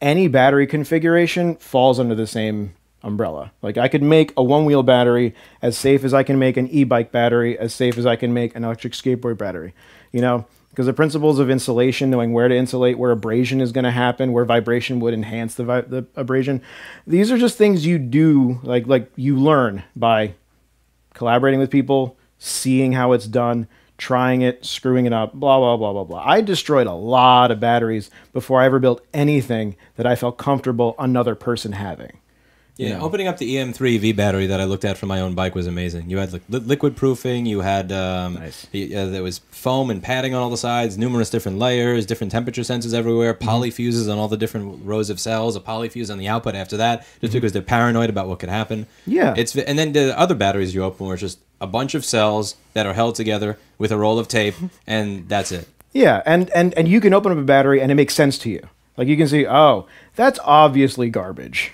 any battery configuration falls under the same umbrella. Like I could make a one wheel battery as safe as I can make an e bike battery, as safe as I can make an electric skateboard battery. You know, because the principles of insulation, knowing where to insulate, where abrasion is going to happen, where vibration would enhance the, the abrasion, these are just things you do, like like you learn by collaborating with people, seeing how it's done, trying it, screwing it up, blah blah blah blah blah. I destroyed a lot of batteries before I ever built anything that I felt comfortable another person having. Yeah, know? opening up the EM3EV battery that I looked at for my own bike was amazing. You had li- liquid proofing, you had um, nice. uh, there was foam and padding on all the sides, numerous different layers, different temperature sensors everywhere, mm-hmm. polyfuses on all the different rows of cells, a polyfuse on the output after that, just mm-hmm. because they're paranoid about what could happen. Yeah, it's and then the other batteries you open were just a bunch of cells that are held together with a roll of tape, and that's it. Yeah, and and and you can open up a battery and it makes sense to you. Like you can see, oh, that's obviously garbage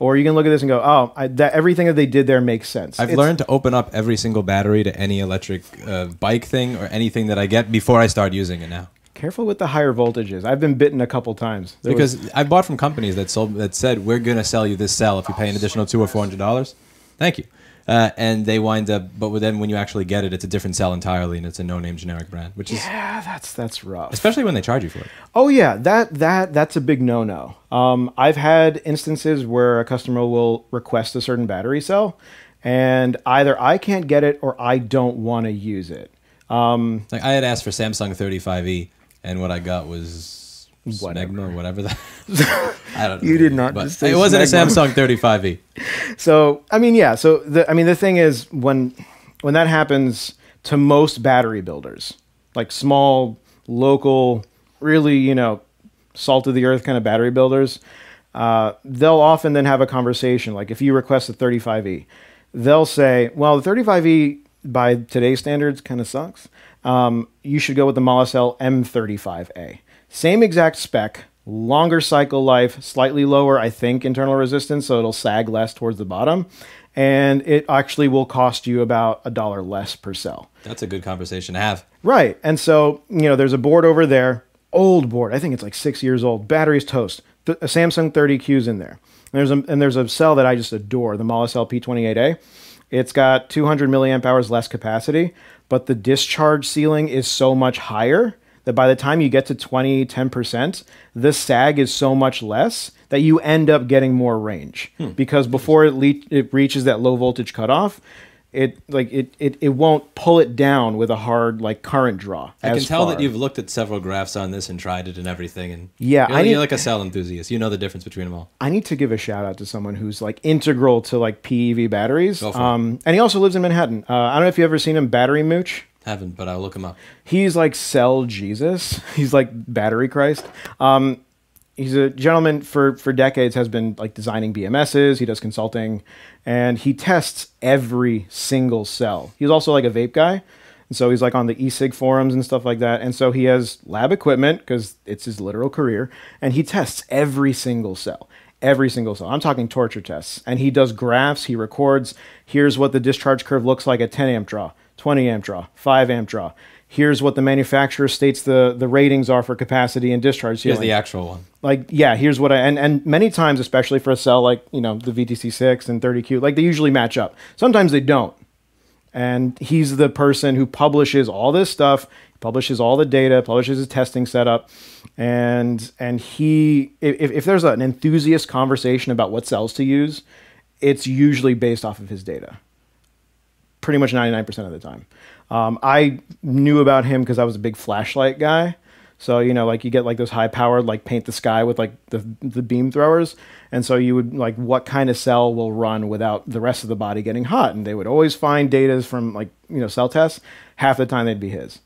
or you can look at this and go, "Oh, I, that everything that they did there makes sense." I've it's, learned to open up every single battery to any electric uh, bike thing or anything that I get before I start using it now. Careful with the higher voltages. I've been bitten a couple times there because was, I bought from companies that sold that said we're going to sell you this cell if you pay an additional two or four hundred dollars. Thank you uh, and they wind up. But then when you actually get it, it's a different cell entirely, and it's a no-name generic brand, which is yeah, that's that's rough. Especially when they charge you for it. Oh yeah, that that that's a big no-no. Um, I've had instances where a customer will request a certain battery cell, and either I can't get it or I don't want to use it. Um, like I had asked for Samsung 35e, and what I got was Whatever. Smegma, whatever that. I don't know. You did not But it wasn't a Samsung 35e. So I mean, yeah. So the I mean, the thing is when when that happens to most battery builders, like small, local, really you know, salt of the earth kind of battery builders, uh, they'll often then have a conversation. Like if you request a 35e, they'll say, "Well, the 35e by today's standards kind of sucks. Um, you should go with the Molicel M35A. Same exact spec." Longer cycle life, slightly lower, I think, internal resistance, so it'll sag less towards the bottom and it actually will cost you about a dollar less per cell. That's a good conversation to have. Right. And so, you know, there's a board over there, old board. I think it's like six years old. Battery's toast. A Samsung 30Q's in there. And there's a and there's a cell that I just adore, the Molicel P28A. It's got 200 milliamp hours less capacity, but the discharge ceiling is so much higher that by the time you get to 20, 10%, the sag is so much less that you end up getting more range. Because before it, le- it reaches that low voltage cutoff, it like it, it it won't pull it down with a hard like current draw. I can tell that you've looked at several graphs on this and tried it and everything. And Yeah, you're, I need- you're like a cell enthusiast. You know the difference between them all. I need to give a shout out to someone who's like integral to like PEV batteries. Go for it. Um, and he also lives in Manhattan. Uh, I don't know if you've ever seen him, Battery Mooch. Haven't, but I'll look him up. He's like cell Jesus. He's like battery Christ. Um, he's a gentleman for for decades has been like designing BMSs. He does consulting, and he tests every single cell. He's also like a vape guy. And so he's like on the e-cig forums and stuff like that. And so he has lab equipment because it's his literal career. And he tests every single cell, every single cell. I'm talking torture tests. And he does graphs, he records. Here's what the discharge curve looks like at 10 amp draw, 20 amp draw, 5 amp draw. Here's what the manufacturer states the, the ratings are for capacity and discharge Here's ceiling the actual one. like yeah here's what i and, and many times especially for a cell like you know the vtc6 and 30q like they usually match up sometimes they don't and he's the person who publishes all this stuff publishes all the data publishes his testing setup and and he if, if there's an enthusiast conversation about what cells to use it's usually based off of his data pretty much 99% of the time. Um, I knew about him because I was a big flashlight guy. So, you know, like you get like those high powered, like paint the sky with like the, the beam throwers. And so you would like, what kind of cell will run without the rest of the body getting hot? And they would always find data from like, you know, cell tests. Half the time they'd be his.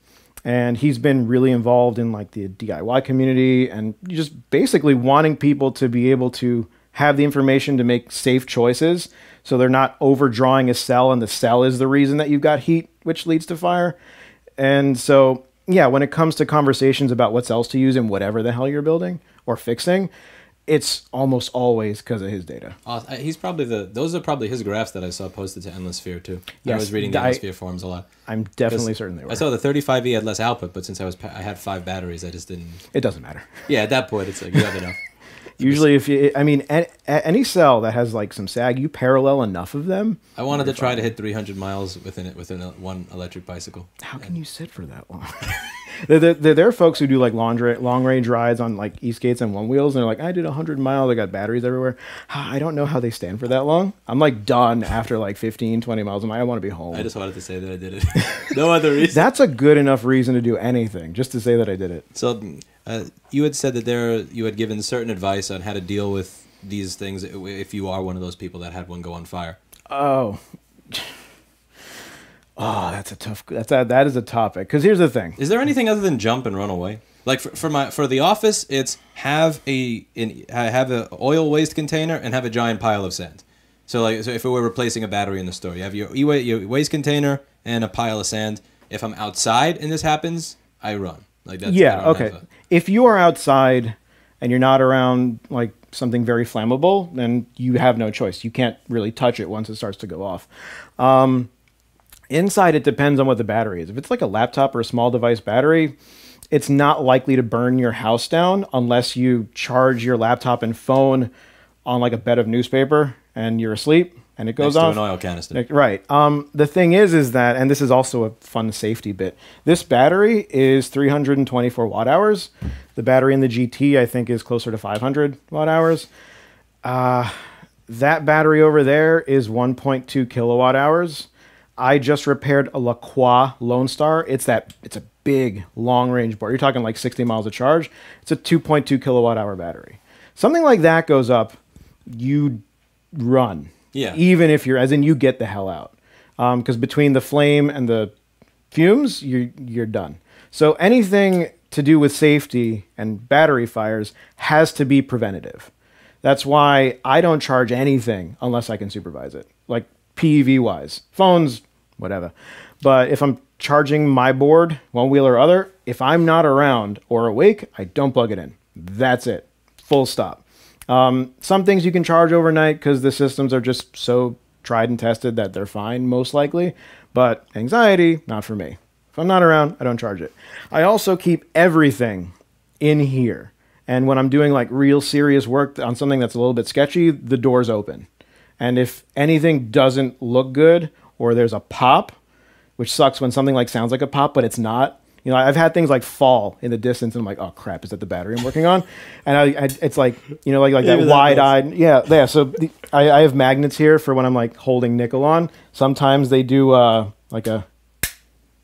And he's been really involved in like the DIY community and just basically wanting people to be able to have the information to make safe choices so they're not overdrawing a cell and the cell is the reason that you've got heat which leads to fire. And so yeah when it comes to conversations about what cells to use in whatever the hell you're building or fixing it's almost always because of his data I- he's probably the. Those are probably his graphs that I saw posted to Endless Sphere too. I was reading the I- Endless Sphere forums a lot. i'm definitely certain they were I saw the 35e had less output, but since I was I had five batteries, I just didn't. it doesn't matter Yeah, at that point, it's like you have enough. usually if you i mean any cell that has like some sag you parallel enough of them I wanted to try to hit 300 miles within it within a, one electric bicycle. how can you sit for that long there, there, there, there are folks who do like long, long range rides on like e-skates and one wheels and they're like i did 100 miles i got batteries everywhere i don't know how they stand for that long i'm like done after like 15 20 miles i'm like i want to be home I just wanted to say that I did it. no other reason. that's a good enough reason to do anything just to say that i did it So, uh, you had said that there you had given certain advice on how to deal with these things if you are one of those people that had one go on fire. oh oh that's a tough that's a, that is a topic because here's the thing Is there anything other than jump and run away? Like for, for my for the office, it's have a in, have a oil waste container and have a giant pile of sand. So like so if we were replacing a battery in the store, you have your your waste container and a pile of sand. If I'm outside and this happens, I run. Like that's yeah okay a- if you are outside and you're not around like something very flammable then you have no choice you can't really touch it once it starts to go off um, inside it depends on what the battery is if it's like a laptop or a small device battery it's not likely to burn your house down unless you charge your laptop and phone on like a bed of newspaper and you're asleep and it goes next to an oil canister. Right. Um, the thing is, is that, and this is also a fun safety bit. This battery is 324 watt hours. The battery in the GT, I think, is closer to 500 watt hours. Uh, that battery over there is 1.2 kilowatt hours. I just repaired a Lacroix Lone Star. It's that. It's a big long range board. You're talking like 60 miles of charge. It's a 2.2 kilowatt hour battery. Something like that goes up, you run. Yeah. Even if you're, as in, you get the hell out. Um, because between the flame and the fumes, you're you're done. So anything to do with safety and battery fires has to be preventative. That's why I don't charge anything unless I can supervise it, like PEV wise. Phones, whatever. But if I'm charging my board, one wheel or other, if I'm not around or awake, I don't plug it in. That's it. Full stop. Um, some things you can charge overnight because the systems are just so tried and tested that they're fine, most likely. But anxiety, not for me. If I'm not around, I don't charge it. I also keep everything in here. And when I'm doing like real serious work on something that's a little bit sketchy, the door's open. And if anything doesn't look good or there's a pop, which sucks when something like sounds like a pop, but it's not. You know, I've had things like fall in the distance, and I'm like, "Oh crap, is that the battery I'm working on?" And I, I it's like, you know, like like that that wide-eyed, yeah, yeah. So the, I, I have magnets here for when I'm like holding nickel on. Sometimes they do uh, like a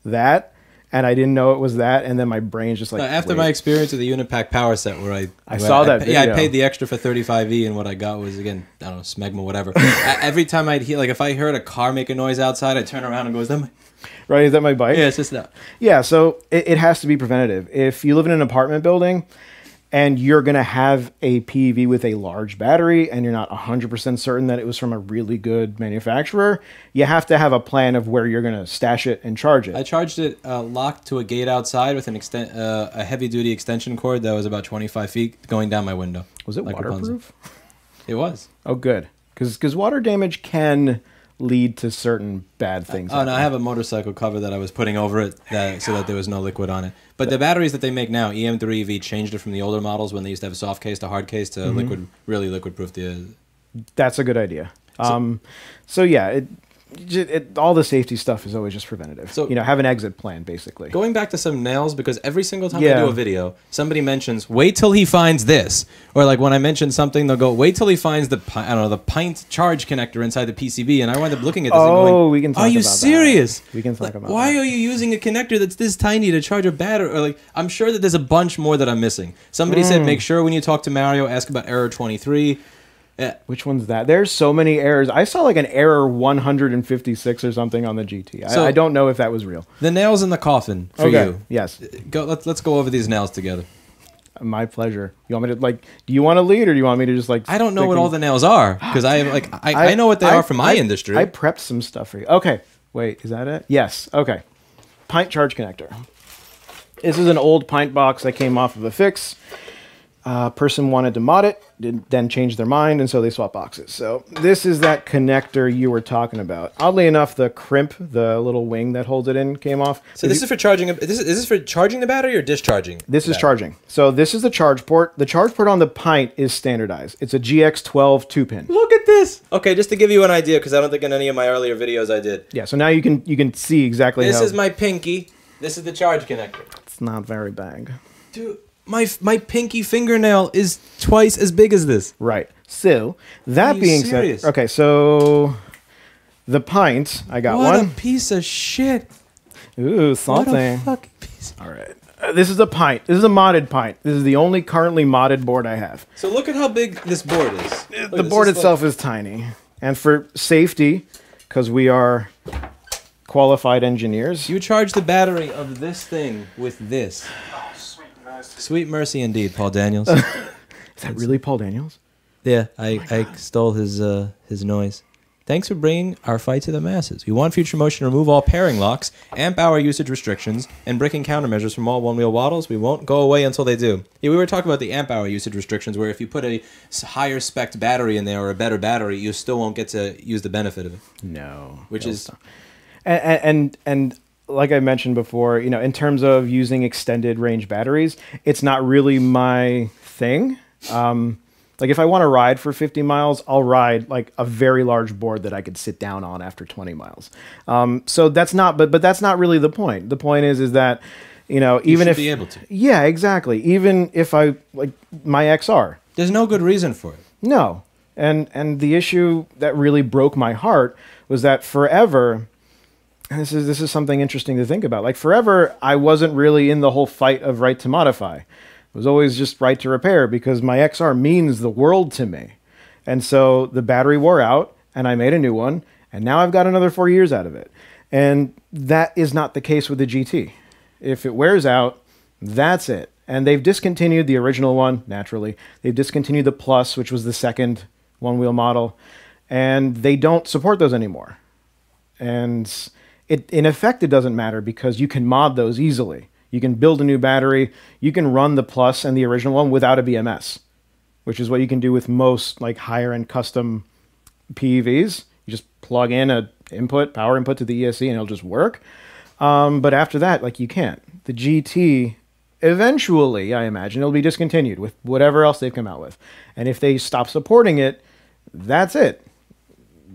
that, and I didn't know it was that, and then my brain's just like Uh, after wait. my experience with the Unit Pack power set, where I I where saw that pa- Yeah, I paid the extra for 35e, and what I got was again, I don't know, smegma, whatever. Every time I'd hear, like, if I heard a car make a noise outside, I'd turn around and go, "Is that my?" right? Is that my bike? Yeah, it's just that. Yeah, so it, it has to be preventative. If you live in an apartment building and you're going to have a PEV with a large battery and you're not 100% certain that it was from a really good manufacturer, you have to have a plan of where you're going to stash it and charge it. I charged it uh, locked to a gate outside with an extent, uh, a heavy duty extension cord that was about 25 feet going down my window. was it like waterproof? It was. Oh, good. Because because water damage can lead to certain bad things. Oh no, I have a motorcycle cover that I was putting over it that, so that there was no liquid on it. But the batteries that they make now, E EM3EV, changed it from the older models when they used to have a soft case to hard case to Mm-hmm. liquid, really liquid proof. The That's a good idea. Um, so yeah, it, it, all the safety stuff is always just preventative. So- you know, have an exit plan basically. going back to some nails because every single time I do a video, somebody mentions wait till he finds this, or like when I mention something, they'll go wait till he finds the pi- I don't know the pint charge connector inside the PCB, and I wind up looking at this and Oh, going, we can talk Are you about that. serious? We can talk Like, about Why that. are you using a connector that's this tiny to charge a battery? Or like, I'm sure that there's a bunch more that I'm missing. Somebody Hmm. said make sure when you talk to Mario, ask about error 23. Uh, Which one's that? There's so many errors. I saw like an error 156 or something on the GT. I, So- I don't know if that was real. the nails in the coffin for okay. you. Yes. Go. Let's let's go over these nails together. My pleasure. You want me to like? Do you want to lead or do you want me to just like? I don't know what all the nails are because I like I, I, know what they I- are from my I- industry. I prepped some stuff for you. Okay. Wait, is that it? Yes. Okay. Pint charge connector. This is an old pint box that came off of a fix. Uh, person wanted to mod it, did, then changed their mind, and so they swapped boxes. So this is that connector you were talking about. Oddly enough, the crimp, the little wing that holds it in, came off. so this is for charging. a- This is, is this for charging the battery or discharging? This is the charging. So this is the charge port. The charge port on the pint is standardized. It's a GX12 two pin. Look at this. Okay, just to give you an idea, because I don't think in any of my earlier videos I did. Yeah. So now you can you can see exactly This how is my pinky. This is the charge connector. it's not very big. Dude, my my pinky fingernail is twice as big as this. Right. So that being serious? said, okay. So the pint, I got what one. a piece of shit. Ooh, What something. a fucking piece. All right. Uh, this is a pint. This is a modded pint. This is the only currently modded board I have. So look at how big this board is. Look, the board is like- itself is tiny, and for safety, because we are qualified engineers. You charge the battery of this thing with this. Sweet mercy indeed, Paul Daniels. is that really Paul Daniels? yeah, I, I stole his uh, his noise. Thanks for bringing our fight to the masses. We want Future Motion to remove all pairing locks, amp hour usage restrictions, and bricking countermeasures from all one-wheel waddles. We won't go away until they do. Yeah, we were talking about the amp hour usage restrictions, where if you put a higher spec battery in there or a better battery, you still won't get to use the benefit of it. No. Which is and and and like I mentioned before, you know, in terms of using extended range batteries, it's not really my thing. Um, like if I want to ride for 50 miles, I'll ride like a very large board that I could sit down on after 20 miles. Um, so that's not, but but that's not really the point. The point is, is that you know, even should if be able to. yeah, exactly. Even if I like my XR, there's no good reason for it. no. And and the issue that really broke my heart was that forever this is this is something interesting to think about. Like forever, I wasn't really in the whole fight of right to modify. It was always just right to repair because my XR means the world to me. And so the battery wore out, and I made a new one, and now I've got another four years out of it. And that is not the case with the GT. If it wears out, that's it. And they've discontinued the original one, naturally. They've discontinued the Plus, which was the second one wheel model, and they don't support those anymore. And it, in effect, it doesn't matter because you can mod those easily. You can build a new battery. You can run the Plus and the original one without a BMS, which is what you can do with most like higher end custom PEVs. You just plug in a input, power input to the ESC, and it'll just work. Um, but after that, like you can't. The GT, eventually, I imagine, it'll be discontinued with whatever else they've come out with. And if they stop supporting it, that's it.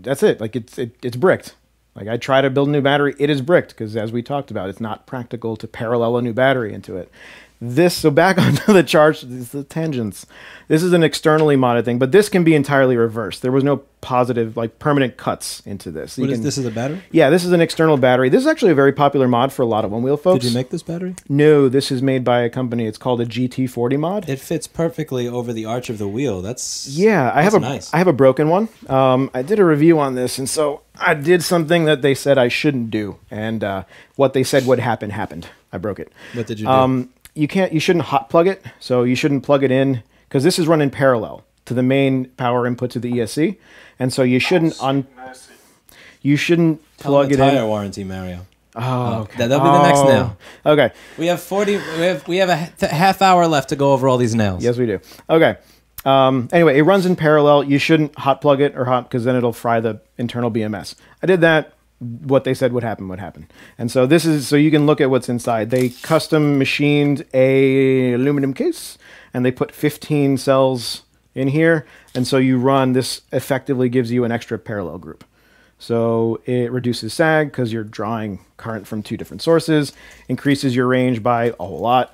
That's it. Like it's it, it's bricked. Like I try to build a new battery, it is bricked because as we talked about, it's not practical to parallel a new battery into it. This so back onto the charge, the tangents. This is an externally modded thing, but this can be entirely reversed. There was no positive like permanent cuts into this. What is can- this? Is a battery? yeah, this is an external battery. This is actually a very popular mod for a lot of one wheel folks. Did you make this battery? No, this is made by a company. It's called a GT40 mod. It fits perfectly over the arch of the wheel. That's yeah, I have a I nice. have a broken one. Um, I did a review on this, and so I did something that they said I shouldn't do, and uh, what they said would happen happened. I broke it. What did you do? Um, you can't. You shouldn't hot plug it. So you shouldn't plug it in because this is running parallel to the main power input to the ESC, and so you shouldn't un. You shouldn't Tell plug them it the tire in. warranty, Mario. Oh, okay. That- that'll be the next Oh, nail. Okay. We have forty. We have we have a h- half hour left to go over all these nails. Yes, we do. Okay. Um, anyway, it runs in parallel. You shouldn't hot plug it or hot because then it'll fry the internal BMS. I did that. What they said would happen would happen. And so this is so you can look at what's inside. They custom machined a aluminum case and they put 15 cells in here. And so you run this effectively gives you an extra parallel group. So it reduces sag because you're drawing current from two different sources, increases your range by a whole lot.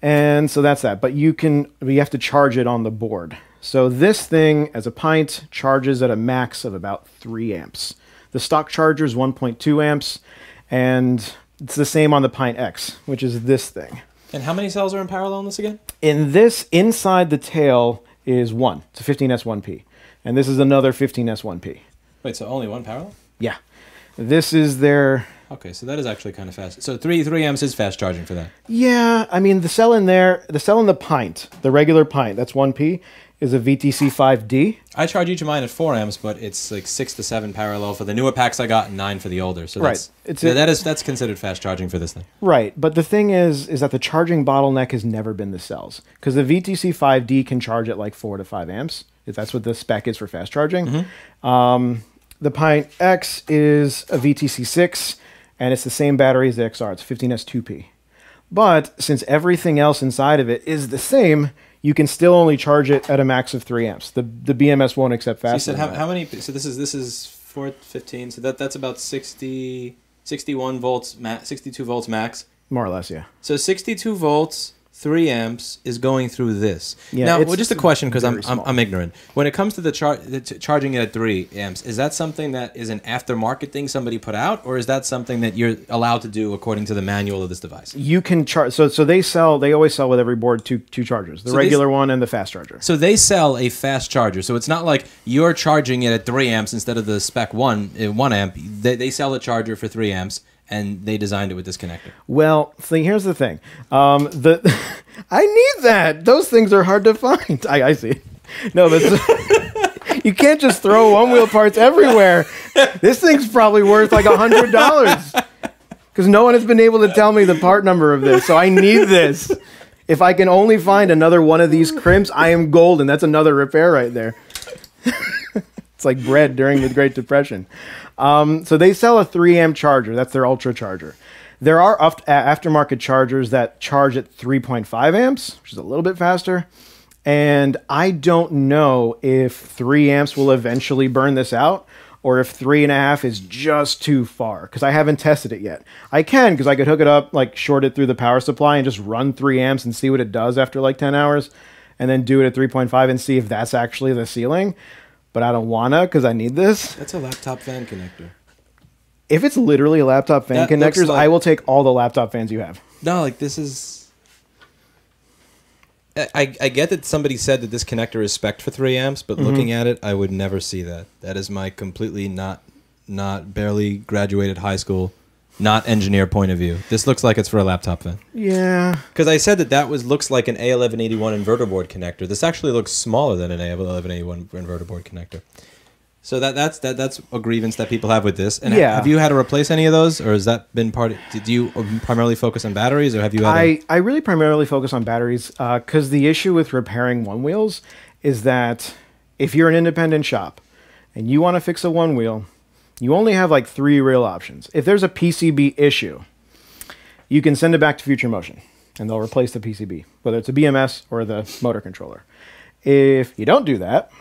And so that's that. But you can, you have to charge it on the board. So this thing, as a pint, charges at a max of about three amps. The stock charger is 1.2 amps, and it's the same on the Pint X, which is this thing. And how many cells are in parallel in this again? In this, inside the tail is one. It's a 15S1P. And this is another 15S1P. Wait, so only one parallel? Yeah. This is their Okay, so that is actually kind of fast. So three three amps is fast charging for that. Yeah, I mean the cell in there, the cell in the pint, the regular pint, that's 1P, is a VTC 5D. I charge each of mine at four amps, but it's like six to seven parallel for the newer packs I got, and nine for the older. So Right. that's It's yeah, a- that is that's considered fast charging for this thing. Right, but the thing is is that the charging bottleneck has never been the cells cuz the VTC 5D can charge at like 4 to 5 amps. If that's what the spec is for fast charging. Um, the Pint X is a VTC 6 and it's the same battery as the XR. It's 15S2P. But since everything else inside of it is the same, you can still only charge it at a max of 3 amps. The the BMS won't accept So you said how, how many? So this is this is four fifteen. So that that's about 60, 61 volts, ma- sixty two volts max. More or less, yeah. So 62 volts, 3 amps is going through this. Yeah, now, well, just a question because I'm, I'm. I'm ignorant. When it comes to the, char- the charging it at 3 amps, is that something that is an aftermarket thing somebody put out, or is that something that you're allowed to do according to the manual of this device? You can charge. So so they sell. They always sell with every board two two chargers: the So regular one and the fast charger. So they sell a fast charger. So it's not like you're charging it at 3 amps instead of the spec 1, uh, 1 amp. They, they sell a charger for 3 amps, and they designed it with this connector. Well, see, here's the thing. Um, the I need that. Those things are hard to find. I, I see. No, that's you can't just throw one wheel parts everywhere. This thing's probably worth like a hundred dollars because no one has been able to tell me the part number of this. So I need this. If I can only find another one of these crimps, I am golden. That's another repair right there. it's like bread during the Great Depression. Um, so they sell a 3 amp charger. That's their ultra charger. There are aft- aftermarket chargers that charge at 3.5 amps, which is a little bit faster. And I don't know if 3 amps will eventually burn this out or if 3.5 is just too far because I haven't tested it yet. I can because I could hook it up, like short it through the power supply and just run 3 amps and see what it does after like 10 hours and then do it at 3.5 and see if that's actually the ceiling. But I don't wanna because I need this. That's a laptop fan connector. If it's literally a laptop fan That looks connectors, like- I will take all the laptop fans you have. No, like this is. I, I- I get that somebody said that this connector is spec for three amps, but mm-hmm. looking at it, I would never see that. That is my completely not, not barely graduated high school, not engineer point of view. This looks like it's for a laptop fan. Yeah. Because I said that that was looks like an A1181 inverter board connector. This actually looks smaller than an A1181 inverter board connector. So that that's that that's a grievance that people have with this. And Yeah. have you had to replace any of those, or has that been part? Of, did you um, primarily focus on batteries, or have you had? I, I really primarily focus on batteries uh, because the issue with repairing one wheels is that if you're an independent shop and you want to fix a one wheel, you only have like three real options. If there's a PCB issue, you can send it back to Future Motion and they'll replace the PCB, whether it's a BMS or the motor controller. If you don't do that,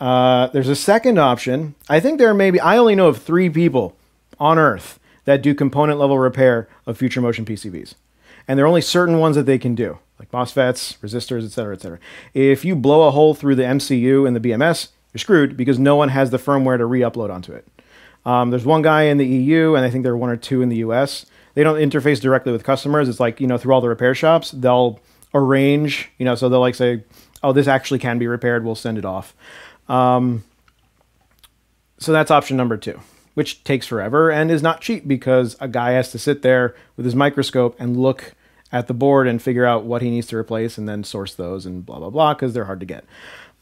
uh, there's a second option. I think there may be, I only know of three people on Earth that do component level repair of Future Motion PCBs. And there are only certain ones that they can do, like MOSFETs, resistors, et cetera, et cetera. If you blow a hole through the MCU and the BMS, you're screwed because no one has the firmware to re upload onto it. Um, there's one guy in the EU, and I think there are one or two in the US. They don't interface directly with customers. It's like, you know, through all the repair shops, they'll arrange, you know, so they'll like say, oh, this actually can be repaired. We'll send it off. Um, so that's option number two, which takes forever and is not cheap because a guy has to sit there with his microscope and look at the board and figure out what he needs to replace and then source those and blah, blah, blah, because they're hard to get.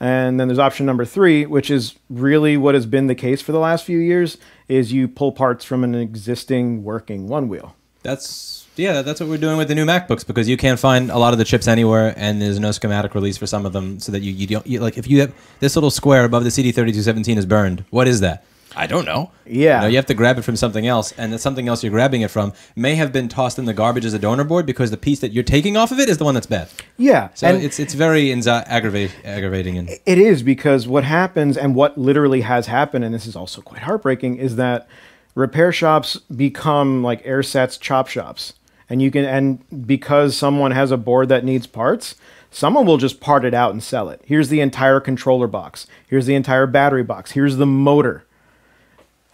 And then there's option number three, which is really what has been the case for the last few years, is you pull parts from an existing working one wheel. That's yeah, that's what we're doing with the new MacBooks because you can't find a lot of the chips anywhere, and there's no schematic release for some of them, so that you you don't you, like if you have this little square above the CD3217 is burned. What is that? I don't know. Yeah. You, know, you have to grab it from something else, and the something else you're grabbing it from may have been tossed in the garbage as a donor board because the piece that you're taking off of it is the one that's bad. Yeah. So and it's it's very aggravate, aggravating and It is because what happens and what literally has happened, and this is also quite heartbreaking, is that repair shops become like airsets chop shops. And you can and because someone has a board that needs parts, someone will just part it out and sell it. Here's the entire controller box. Here's the entire battery box. Here's the motor.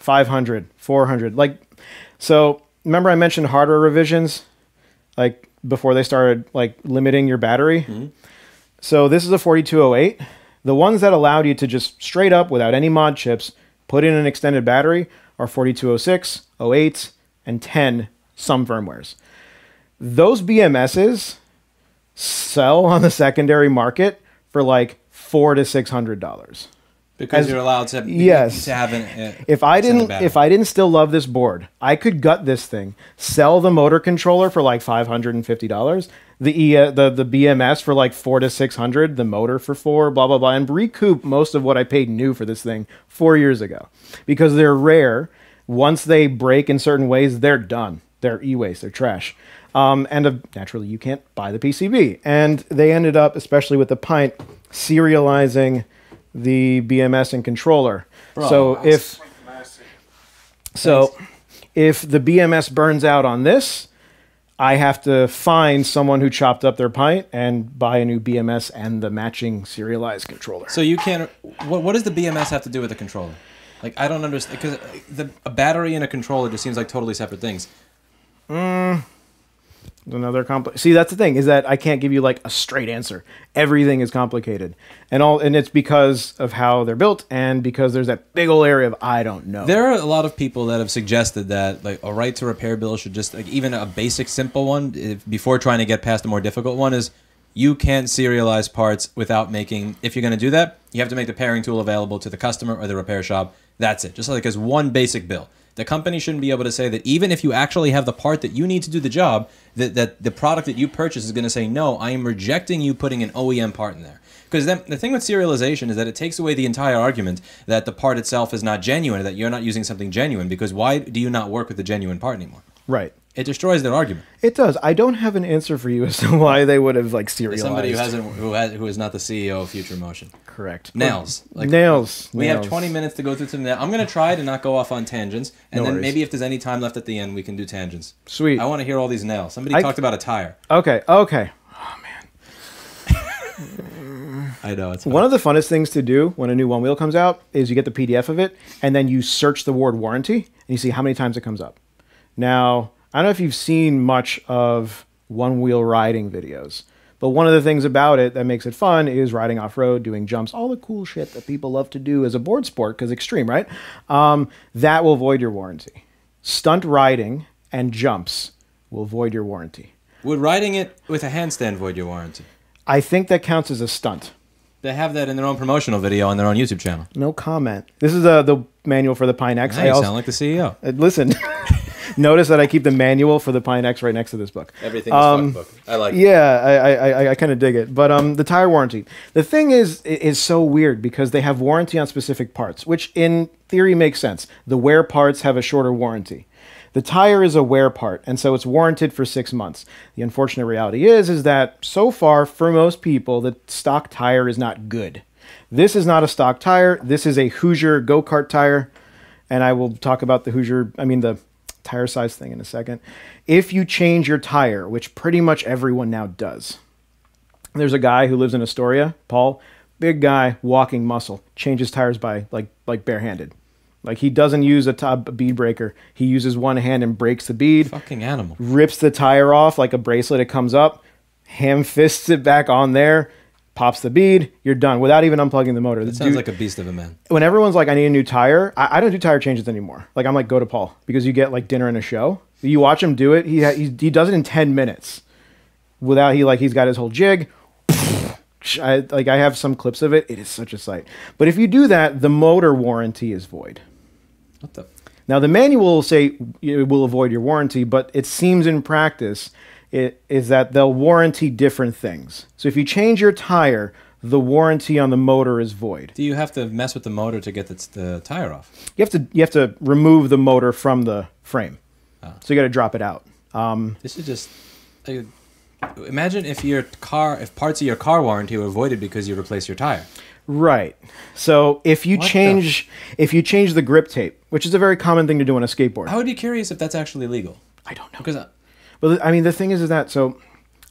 500, 400. Like so remember I mentioned hardware revisions like before they started like limiting your battery? Mm-hmm. So this is a 4208. The ones that allowed you to just straight up without any mod chips put in an extended battery are 4206, 08, and 10 some firmwares. Those BMSs sell on the secondary market for like 4 to 600 dollars. Because As- you're allowed to yes. to have an uh, If I didn't if I didn't still love this board, I could gut this thing, sell the motor controller for like $550, the E uh, the the BMS for like 4 to 600, the motor for 4, blah blah blah and recoup most of what I paid new for this thing 4 years ago. Because they're rare, once they break in certain ways, they're done. They're e-waste, they're trash. Um, and uh, naturally, you can't buy the PCB. And they ended up, especially with the pint, serializing the BMS and controller. so if so if the BMS burns out on this, I have to find someone who chopped up their pint and buy a new BMS and the matching serialized controller. So you can't. What, what does the BMS have to do with the controller? Like I don't understand because the a battery and a controller just seems like totally separate things. Mm. Another compli See, that's the thing is that I can't give you like a straight answer. Everything is complicated, and all, and it's because of how they're built, and because there's that big old area of I don't know. There are a lot of people that have suggested that like a right to repair bill should just like even a basic simple one if, before trying to get past a more difficult one is you can't serialize parts without making if you're going to do that you have to make the pairing tool available to the customer or the repair shop that's it just like as one basic bill the company shouldn't be able to say that even if you actually have the part that you need to do the job that, that the product that you purchase is going to say no i am rejecting you putting an oem part in there because then the thing with serialization is that it takes away the entire argument that the part itself is not genuine, that you're not using something genuine. Because why do you not work with the genuine part anymore? right. It destroys their argument. It does. I don't have an answer for you as to why they would have like serialized. somebody who hasn't, who, has, who is not the CEO of Future Motion. correct Nails. Like, nails. We have 20 minutes to go through some. Nails. I'm going to try to not go off on tangents, and No then worries. maybe if there's any time left at the end, we can do tangents. Sweet. I want to hear all these nails. Somebody I- talked about a tire. Okay. Okay. Oh, I I know it's One of the funnest things to do when a new one wheel comes out is you get the PDF of it and then you search the word warranty and you see how many times it comes up. Now, I don't know if you've seen much of one wheel riding videos, but one of the things about it that makes it fun is riding off road, doing jumps, all the cool shit that people love to do as a board sport because extreme, right? Um, that will void your warranty. Stunt riding and jumps will void your warranty. Would riding it with a handstand void your warranty? I think that counts as a stunt. They have that in their own promotional video on their own YouTube channel. No comment. This is uh, the manual for the Pint X. Now you also- sound like the CEO. Uh, listen, notice that I keep the manual for the Pint X right next to this book. Everything Um, book. I like. Yeah, I I, I, I kind of dig it. But um, the tire warranty. The thing is is so weird because they have warranty on specific parts, which in theory makes sense. The wear parts have a shorter warranty. The tire is a wear part, and so it's warranted for six months. The unfortunate reality is, is that so far for most people, the stock tire is not good. This is not a stock tire. This is a Hoosier go kart tire, and I will talk about the Hoosier. I mean the tire size thing in a second. If you change your tire, which pretty much everyone now does, there's a guy who lives in Astoria, Paul, big guy, walking muscle, changes tires by like like barehanded. Like he doesn't use a top bead breaker. He uses one hand and breaks the bead, Fucking animal. rips the tire off like a bracelet. It comes up, ham fists it back on there, pops the bead. You're done without even unplugging the motor. The sounds dude- like a beast of a man. when everyone's like, I need a new tire, I, I don't do tire changes anymore. Like, I'm like, go to Paul because you get like dinner and a show. You watch him do it. He, he, he does it in 10 minutes without, he like, he's got his whole jig. I, like, I have some clips of it. It is such a sight. But if you do that, the motor warranty is void. What the? Now, the manual will say it will avoid your warranty, but it seems in practice is that they'll warranty different things. So if you change your tire, the warranty on the motor is void. Do you have to mess with the motor to get the, the tire off? You have to you have to remove the motor from the frame. So you got to drop it out. Um, This is just. like, imagine if your car, if parts of your car warranty were voided because you replaced your tire. right. So if you What the- change if you change the grip tape, which is a very common thing to do on a skateboard. I would be curious if that's actually legal. I don't know. Because I, But I mean, the thing is, is that so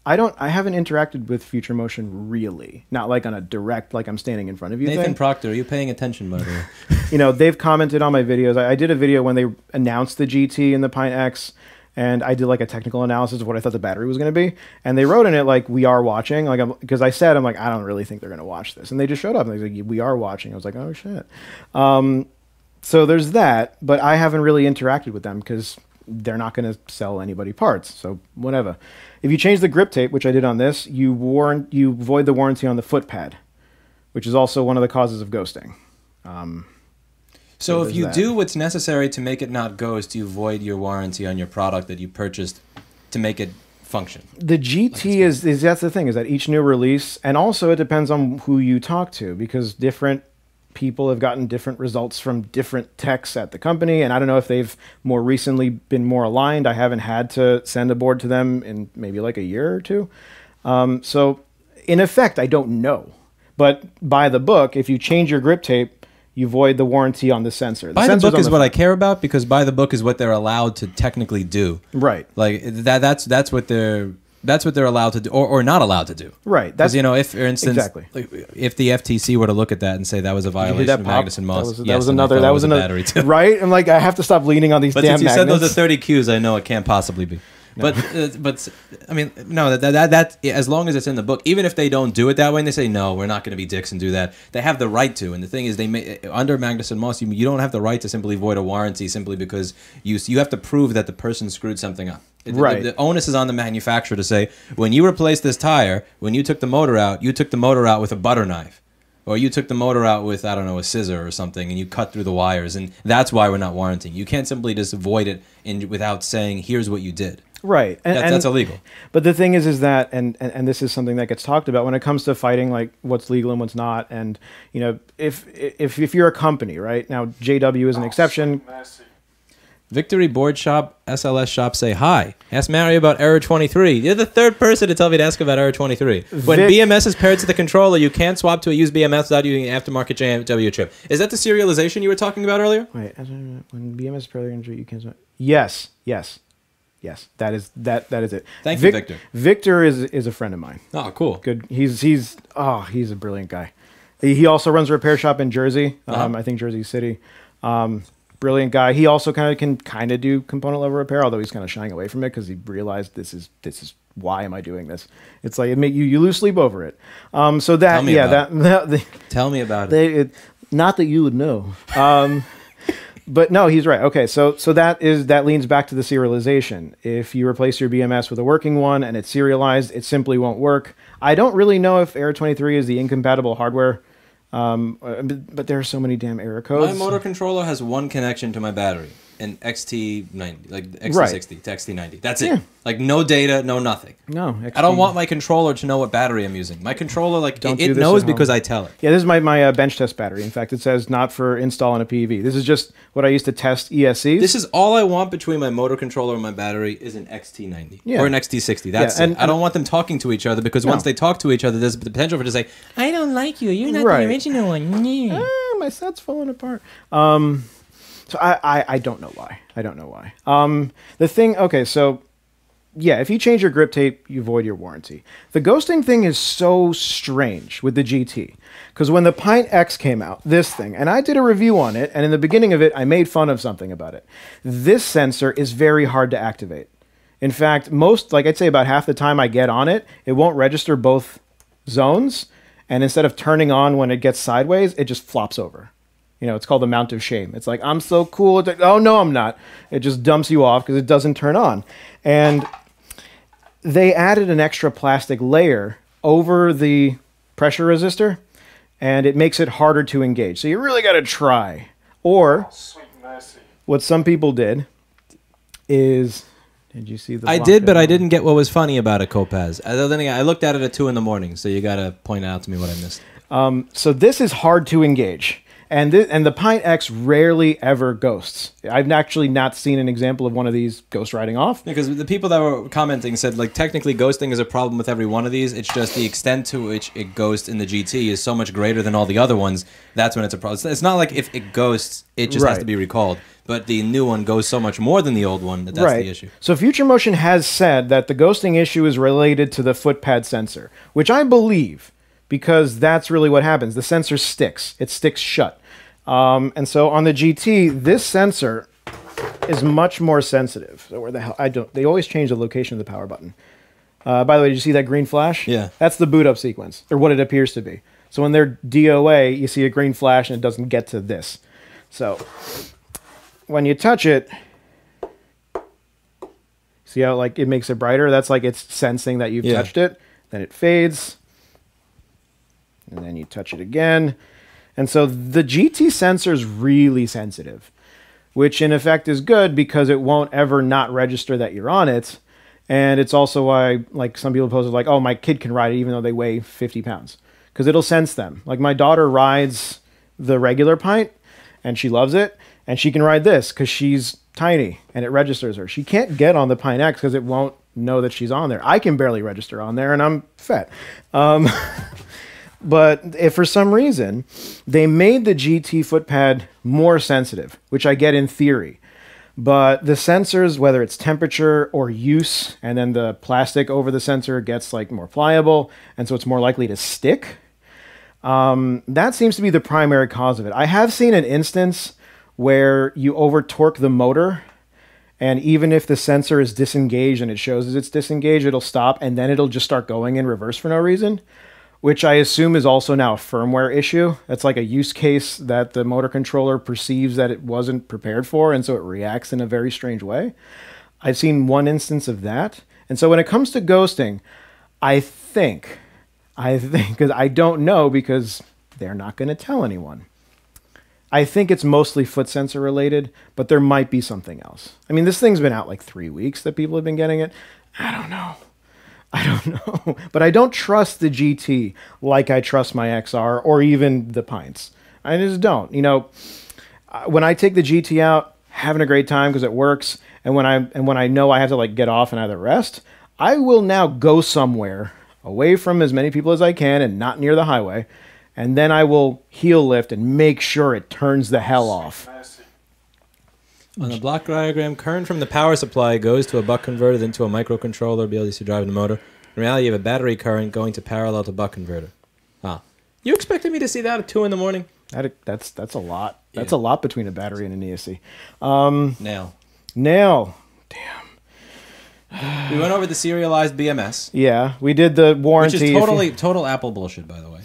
I don't I haven't interacted with Future Motion really, not like on a direct like I'm standing in front of you Nathan thing. Proctor, are you paying attention, way? you know, they've commented on my videos. I, I did a video when they announced the GT and the Pint X, and I did like a technical analysis of what I thought the battery was going to be. And they wrote in it like, "We are watching." Like, because I said, I'm like, I don't really think they're going to watch this, and they just showed up and they was like, "We are watching." I was like, "Oh shit." Um, so there's that, but I haven't really interacted with them because they're not going to sell anybody parts. So whatever. If you change the grip tape, which I did on this, you warrant you void the warranty on the foot pad, which is also one of the causes of ghosting. Um, so if you that. do what's necessary to make it not ghost, you void your warranty on your product that you purchased to make it function. the GT is, is that's the thing is that each new release, and also it depends on who you talk to because different people have gotten different results from different techs at the company, and I don't know if they've more recently been more aligned. I haven't had to send a board to them in maybe like a year or two, um, so in effect, I don't know. But by the book, if you change your grip tape, you void the warranty on the sensor. By the book is the what I care about because by the book is what they're allowed to technically do. right. Like that that's that's what they're that's what they're allowed to do or, or not allowed to do. Right. That's you know, if for instance, Exactly. like, if the FTC were to look at that and say that was a violation that of pop? Magnuson That Moss, was, that yes, was another. That it was another. battery too. Right. I'm like, I have to stop leaning on these But damn since you said those are 30 Qs, I know it can't possibly be. But uh, but I mean no that, that that as long as it's in the book, even if they don't do it that way and they say no, we're not going to be dicks and do that, they have the right to. And the thing is, they may under Magnuson Moss, you, you don't have the right to simply void a warranty simply because you you have to prove that the person screwed something up. It- the- Right. The, onus is on the manufacturer to say when you replaced this tire, when you took the motor out, you took the motor out with a butter knife. Or you took the motor out with I don't know a scissor or something, and you cut through the wires, and that's why we're not warranting. You can't simply just avoid it in, without saying, "Here's what you did." Right. And, That, and- that's illegal. But the thing is, is that, and, and, and this is something that gets talked about when it comes to fighting, like what's legal and what's not. And, you know, if, if, if you're a company, right now, JW is an oh, exception. Victory Board Shop, SLS Shop say hi. Ask Mario about Error 23. You're the third person to tell me to ask about Error 23. When Vic- BMS is paired to the controller, you can't swap to a used BMS without using an aftermarket JW chip. Is that the serialization you were talking about earlier? Wait, when BMS is fairly injured, you can't. swap. Yes, yes, Yes, that is that that is it. Thank you, Victor. Victor is is a friend of mine. Oh, cool. Good. He's he's oh he's a brilliant guy. He he also runs a repair shop in Jersey. Um, Uh-huh. I think Jersey City. Um, brilliant guy. He also kind of can kind of do component level repair, although he's kind of shying away from it because he realized this is this is why am I doing this? It's like it make you you lose sleep over it. Um, so that Tell me yeah about that, that Tell me about it. they it, not that you would know. Um, but no, he's right. Okay, so so that is that leans back to the serialization. If you replace your BMS with a working one and it's serialized, it simply won't work. I don't really know if Error 23 is the incompatible hardware, um, uh, but, but there are so many damn error codes. My motor controller has one connection to my battery, an XT90, like XT60 Right. to XT90. That's it. Yeah. Like no data, no nothing. no, I don't want my controller to know what battery I'm using. My controller, like, Don't it, it knows because I tell it. Yeah, this is my my uh, bench test battery. In fact, it says not for install in a PEV. This is just what I used to test ESCs. This is all I want between my motor controller and my battery is an XT90 Yeah. or an XT60. That's Yeah, and- it. I don't want them talking to each other because once they talk to each other, there's the potential for it to say, I don't like you. You're not Right. the original one. Yeah. ah, my set's falling apart. Um, so I, I, I don't know why. I don't know why. Um, the thing, okay, so yeah, if you change your grip tape, you void your warranty. The ghosting thing is so strange with the GT because when the Pint X came out, this thing, and I did a review on it, and in the beginning of it, I made fun of something about it. This sensor is very hard to activate. In fact, most, like I'd say about half the time I get on it, it won't register both zones. And instead of turning on when it gets sideways, it just flops over. You know, it's called the mount of shame. It's like, I'm so cool. It's like, oh, no, I'm not. It just dumps you off because it doesn't turn on. And they added an extra plastic layer over the pressure resistor, and it makes it harder to engage. So you really got to try. Or Sweet what some people did is. Did you see the? I did, but? I didn't get what was funny about it, Copaz. Other uh, than I looked at it at 2 in the morning, so you got to point out to me what I missed. Um, so this is hard to engage. And, thi- and the Pint X rarely ever ghosts. I've actually not seen an example of one of these ghost riding off. Because the people that were commenting said, like, technically ghosting is a problem with every one of these. It's just the extent to which it ghosts in the GT is so much greater than all the other ones. That's when it's a problem. It's- It's not like if it ghosts, it just has to be recalled. But the new one goes so much more than the old one that that's the issue. So Future Motion has said that the ghosting issue is related to the footpad sensor, which I believe because that's really what happens. The sensor sticks. It sticks shut. Um, and so on the GT, this sensor is much more sensitive. So where the hell I don't they always change the location of the power button. Uh, by the way, did you see that green flash? Yeah. That's the boot up sequence, or what it appears to be. So when they're DOA, you see a green flash and it doesn't get to this. So when you touch it, see how like it makes it brighter? That's like it's sensing that you've Yeah. touched it. Then it fades. And then you touch it again. And so the GT sensor is really sensitive, which in effect is good because it won't ever not register that you're on it. And it's also why, like, some people posted, like, oh, my kid can ride it even though they weigh 50 pounds because it'll sense them. Like, my daughter rides the regular pint and she loves it. And she can ride this because she's tiny and it registers her. She can't get on the Pint X because it won't know that she's on there. I can barely register on there and I'm fat. Um, but if for some reason they made the GT footpad more sensitive, which I get in theory, but the sensors, whether it's temperature or use, and then the plastic over the sensor gets like more pliable, and so it's more likely to stick. Um, that seems to be the primary cause of it. I have seen an instance where you over torque the motor, and even if the sensor is disengaged and it shows as it's disengaged, it'll stop and then it'll just start going in reverse for no reason, which I assume is also now a firmware issue. That's like a use case that the motor controller perceives that it wasn't prepared for, and so it reacts in a very strange way. I've seen one instance of that. And so when it comes to ghosting, I think, I think, because I don't know because they're not going to tell anyone. I think it's mostly foot sensor related, but there might be something else. I mean, this thing's been out like three weeks that people have been getting it. I don't know. I don't know. But I don't trust the GT like I trust my XR or even the Pints. I just don't. You know, uh, when I take the GT out, having a great time because it works, and when I and when I know I have to like get off and either rest, I will now go somewhere away from as many people as I can and not near the highway, and then I will heel lift and make sure it turns the hell off. On the block diagram, current from the power supply goes to a buck converter, then to a microcontroller, BLDC driving the motor. In reality, you have a battery current going to parallel to buck converter. Ah. You expected me to see that at 2 in the morning? That, that's that's a lot. That's Yeah. a lot between a battery and an ESC. Um, Now. now, damn We went over the serialized BMS, yeah, we did the warranty. which is totally total Apple bullshit, by the way.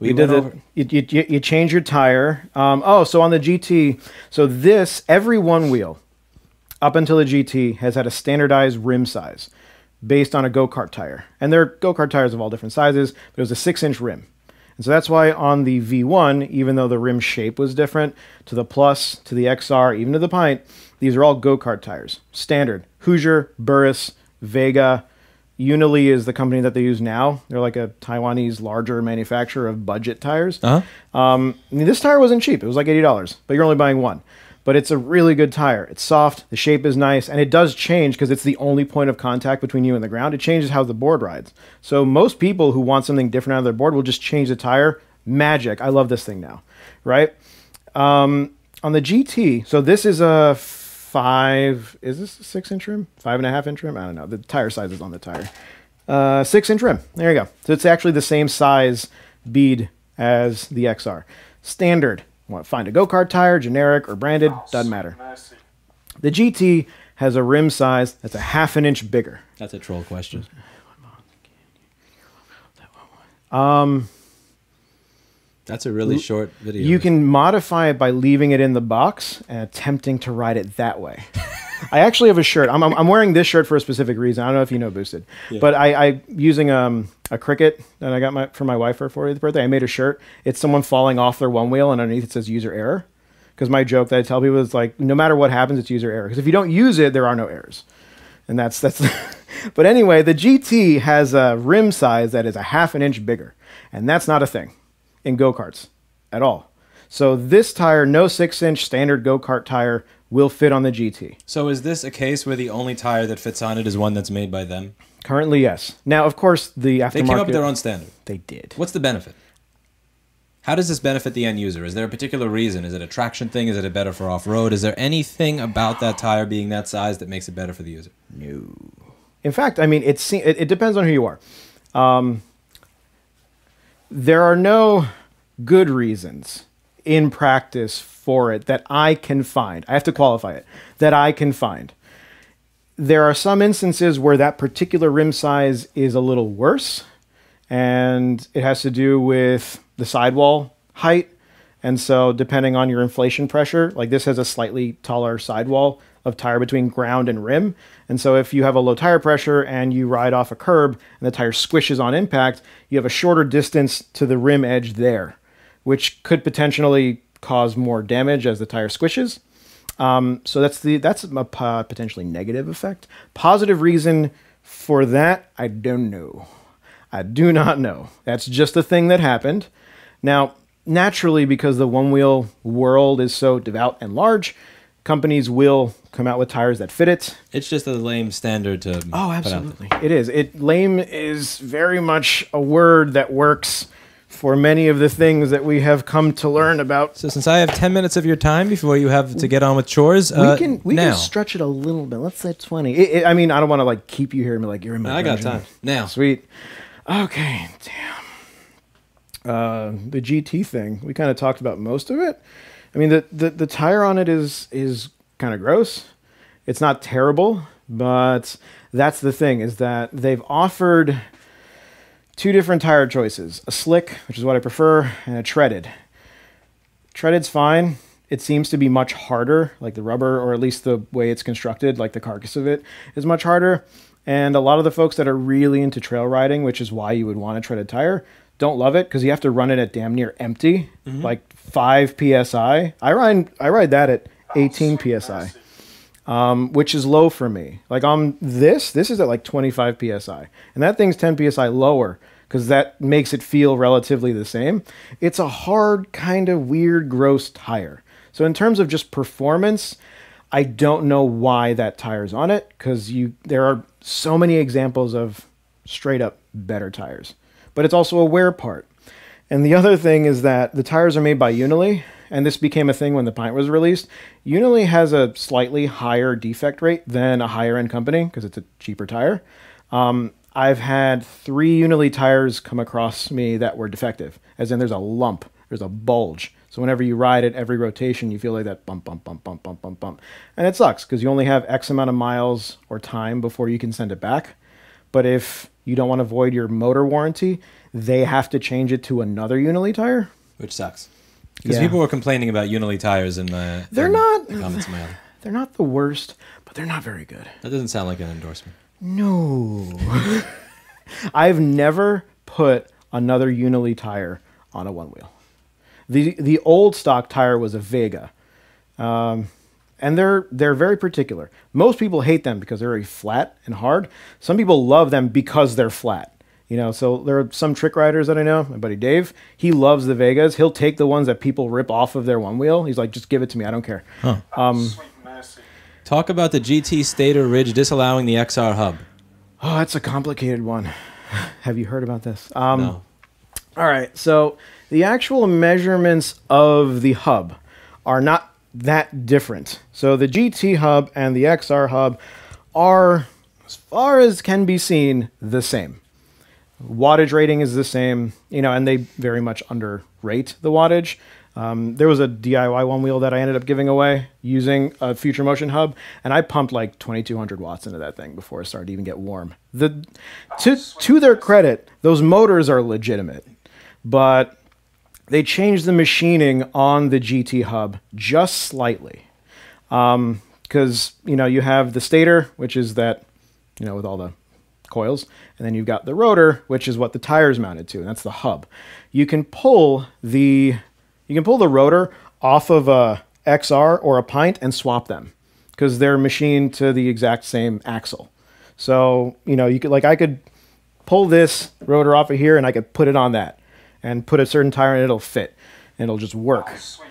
We, We did the, you, you, you, you change your tire. Um, oh, so on the GT, so this, every one wheel up until the GT has had a standardized rim size based on a go kart tire. And there are go kart tires of all different sizes, but it was a six inch rim. And so that's why on the V1, even though the rim shape was different, to the Plus, to the XR, even to the Pint, these are all go kart tires. Standard. Hoosier, Burris, Vega, Unili is the company that they use now. They're like a Taiwanese larger manufacturer of budget tires. Uh-huh. Um, I mean, this tire wasn't cheap. It was like eighty dollars, but you're only buying one. But it's a really good tire. It's soft. The shape is nice, and it does change because it's the only point of contact between you and the ground. It changes how the board rides. So most people who want something different out of their board will just change the tire. Magic. I love this thing now, right? Um, on the GT, so this is a five. Is this a six inch rim? Five and a half inch rim? I don't know. The tire size is on the tire. Uh, six inch rim. There you go. So it's actually the same size bead as the XR. Standard. Want find a go kart tire, generic or branded? Doesn't matter. The GT has a rim size that's a half an inch bigger. That's a troll question. That's a really short video. You can modify it by leaving it in the box and attempting to ride it that way. I actually have a shirt. I'm, I'm, wearing this shirt for a specific reason. I don't know if you know Boosted, but I, I using um, a cricket that I got my for my wife for her 40th birthday. I made a shirt. It's someone falling off their one wheel, and underneath it says user error. Because my joke that I tell people is like, no matter what happens, it's user error. Because if you don't use it, there are no errors, and that's that's. but anyway, the GT has a rim size that is a half an inch bigger, and that's not a thing in go karts at all. So this tire, no six inch standard go kart tire, will fit on the GT. So is this a case where the only tire that fits on it is one that's made by them? Currently, yes. Now, of course, the aftermarket. They came up with their own standard. They did. What's the benefit? How does this benefit the end user? Is there a particular reason? Is it a traction thing? Is it a better for off road? Is there anything about that tire being that size that makes it better for the user? No. In fact, I mean, it's it, it depends on who you are. Um, there are no good reasons in practice for it that I can find. I have to qualify it that I can find. There are some instances where that particular rim size is a little worse, and it has to do with the sidewall height. And so, depending on your inflation pressure, like this has a slightly taller sidewall of tire between ground and rim. And so, if you have a low tire pressure and you ride off a curb and the tire squishes on impact, you have a shorter distance to the rim edge there, which could potentially cause more damage as the tire squishes. Um, so that's the that's a potentially negative effect. Positive reason for that, I don't know. I do not know. That's just a thing that happened. Now, naturally, because the one wheel world is so devout and large, companies will come out with tires that fit it. It's just a lame standard to. Oh, put out there. absolutely. It is. It lame is very much a word that works for many of the things that we have come to learn about. So since I have ten minutes of your time before you have to get on with chores, uh, we can we now can stretch it a little bit. Let's say twenty. It, it- I mean, I don't want to like keep you here and be like you're in my. I got time now. Sweet. Okay. Damn. Uh, the GT thing. We kind of talked about most of it. I mean, the, the the tire on it is is kind of gross. It's not terrible, but that's the thing is that they've offered two different tire choices: a slick, which is what I prefer, and a treaded. Treaded's fine. It seems to be much harder, like the rubber, or at least the way it's constructed, like the carcass of it, is much harder. And a lot of the folks that are really into trail riding, which is why you would want a treaded tire, don't love it because you have to run it at damn near empty, mm-hmm. like five psi. I ride I ride that at 18 psi, um, which is low for me. Like on this, this is at like 25 psi, and that thing's 10 psi lower because that makes it feel relatively the same. It's a hard, kind of weird, gross tire. So in terms of just performance, I don't know why that tire's on it because you there are so many examples of straight up better tires. But it's also a wear part. And the other thing is that the tires are made by Unili, and this became a thing when the pint was released, Unily has a slightly higher defect rate than a higher end company because it's a cheaper tire. Um, I've had three Unily tires come across me that were defective, as in there's a lump, there's a bulge. So whenever you ride it, every rotation, you feel like that bump, bump, bump, bump, bump, bump, bump. And it sucks because you only have X amount of miles or time before you can send it back. But if you don't want to void your motor warranty, they have to change it to another Unily tire. which sucks. Because Yeah. people were complaining about Unily tires in the They're in not- the comments other. They're not the worst, but they're not very good. That doesn't sound like an endorsement. No. I've never put another Unily tire on a one wheel. The the old stock tire was a Vega. Um, and they're they're very particular. Most people hate them because they're very flat and hard. Some people love them because they're flat. You know, so there are some trick riders that I know. My buddy Dave, he loves the Vegas. He'll take the ones that people rip off of their one wheel. He's like, just give it to me. I don't care. Sweet mercy. Talk about the GT Stator Ridge disallowing the XR hub. Oh, that's a complicated one. Have you heard about this? Um, no. All right. So the actual measurements of the hub are not that different. So the GT hub and the XR hub are, as far as can be seen, the same. Wattage rating is the same, you know, and they very much underrate the wattage. Um, there was a DIY one wheel that I ended up giving away using a Future Motion hub, and I pumped like 2,200 watts into that thing before it started to even get warm. The to to their credit, those motors are legitimate, but they changed the machining on the GT hub just slightly because you know you have the stator, which is that you know with all the coils, and then you've got the rotor, which is what the tire's mounted to, and that's the hub. You can pull the you can pull the rotor off of a XR or a pint and swap them because they're machined to the exact same axle. So you know you could like I could pull this rotor off of here and I could put it on that and put a certain tire and it'll fit and it'll just work. Sweet.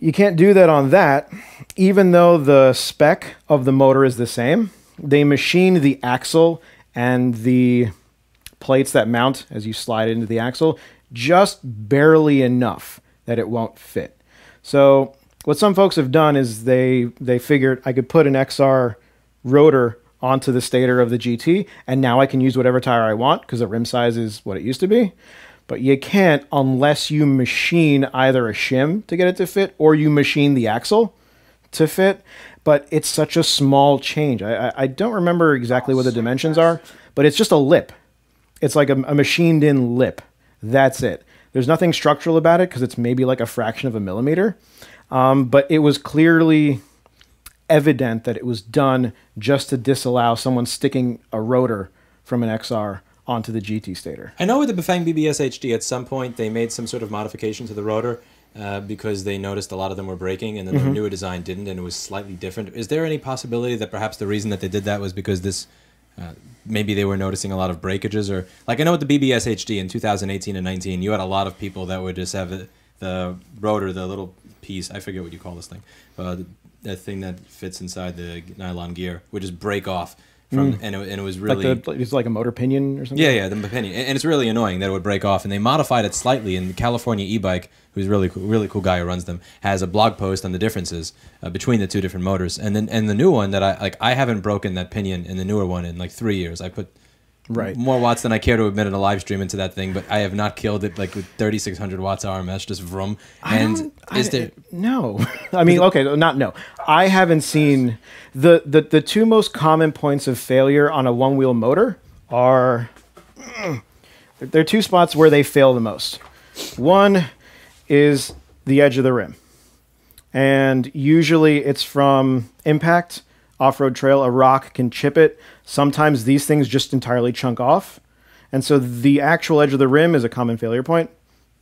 You can't do that on that, even though the spec of the motor is the same. They machine the axle and the plates that mount as you slide into the axle just barely enough that it won't fit. So what some folks have done is they they figured I could put an XR rotor onto the stator of the GT and now I can use whatever tire I want because the rim size is what it used to be. But you can't unless you machine either a shim to get it to fit or you machine the axle to fit. But it's such a small change. I, I, I don't remember exactly what the dimensions are, but it's just a lip. It's like a, a machined in lip. That's it. There's nothing structural about it because it's maybe like a fraction of a millimeter. Um, but it was clearly evident that it was done just to disallow someone sticking a rotor from an XR onto the GT stator. I know with the Bafang BBS HD, at some point they made some sort of modification to the rotor uh, because they noticed a lot of them were breaking, and then Mm-hmm. the newer design didn't, and it was slightly different. Is there any possibility that perhaps the reason that they did that was because this? Uh, maybe they were noticing a lot of breakages, or like I know with the BBS HD in 2018 and 19, you had a lot of people that would just have the, the rotor, the little piece. I forget what you call this thing, uh, the, that thing that fits inside the nylon gear would just break off from, and, it, and it was really Mm. Like the, it's like a motor pinion or something. yeah, yeah, the pinion, and and it's really annoying that it would break off. And they modified it slightly. And California e-bike, who's really cool, really cool guy who runs them, has a blog post on the differences uh, between the two different motors. And then and the new one that I like, I haven't broken that pinion in the newer one in like three years. I put Right. more watts than I care to admit in a live stream into that thing, but I have not killed it like with 3600 watts RMS, just vroom. And is I- there? No, I mean, okay, not no. I haven't seen the the the two most common points of failure on a one wheel motor are there are two spots where they fail the most. One is the edge of the rim, and usually it's from impact, off road trail. A rock can chip it. Sometimes these things just entirely chunk off, and so the actual edge of the rim is a common failure point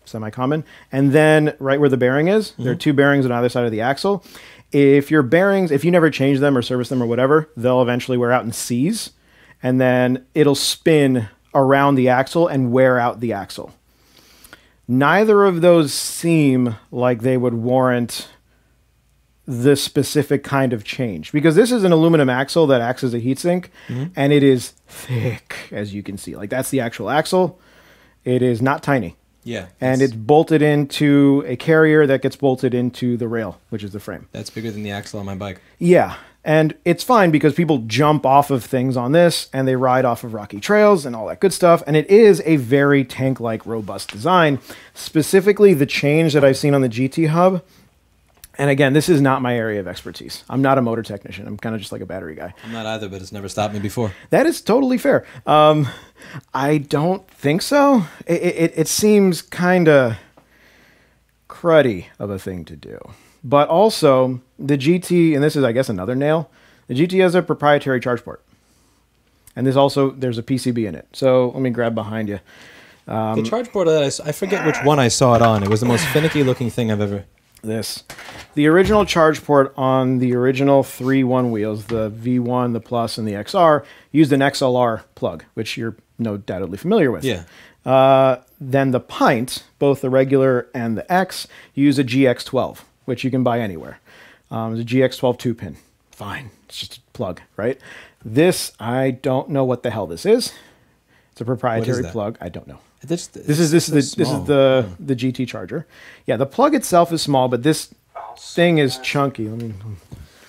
semi-common. And then right where the bearing is, there are mm-hmm. two bearings on either side of the axle. If your bearings, if you never change them or service them or whatever, they'll eventually wear out and seize, and then it'll spin around the axle and wear out the axle. Neither of those seem like they would warrant the specific kind of change because this is an aluminum axle that acts as a heatsink mm-hmm. and it is thick as you can see like that's the actual axle it is not tiny Yeah. and it's bolted into a carrier that gets bolted into the rail, which is the frame. that's bigger than the axle on my bike. Yeah. And it's fine because people jump off of things on this and they ride off of rocky trails and all that good stuff. And it is a very tank like robust design. Specifically, the change that I've seen on the GT Hub. And again, this is not my area of expertise. I'm not a motor technician. I'm kind of just like a battery guy. I'm not either, but it's never stopped me before. That is totally fair. Um, I don't think so. It, it, it seems kind of cruddy of a thing to do. But also, the GT, and this is, I guess, another nail. The GT has a proprietary charge port, and this also there's a PCB in it. So let me grab behind you. Um, the charge board that I forget which one I saw it on. It was the most finicky looking thing I've ever. This, the original charge port on the original three one wheels, the V1, the Plus, and the XR, used an XLR plug, which you're no doubtedly familiar with. Yeah. Uh, then the pint, both the regular and the X, use a GX12, which you can buy anywhere. Um, it's a GX12 two pin. Fine, it's just a plug, right? This, I don't know what the hell this is. It's a proprietary plug. I don't know. This, This is this is the, this is the the GT charger. Yeah, the plug itself is small, but this thing is chunky. Let me.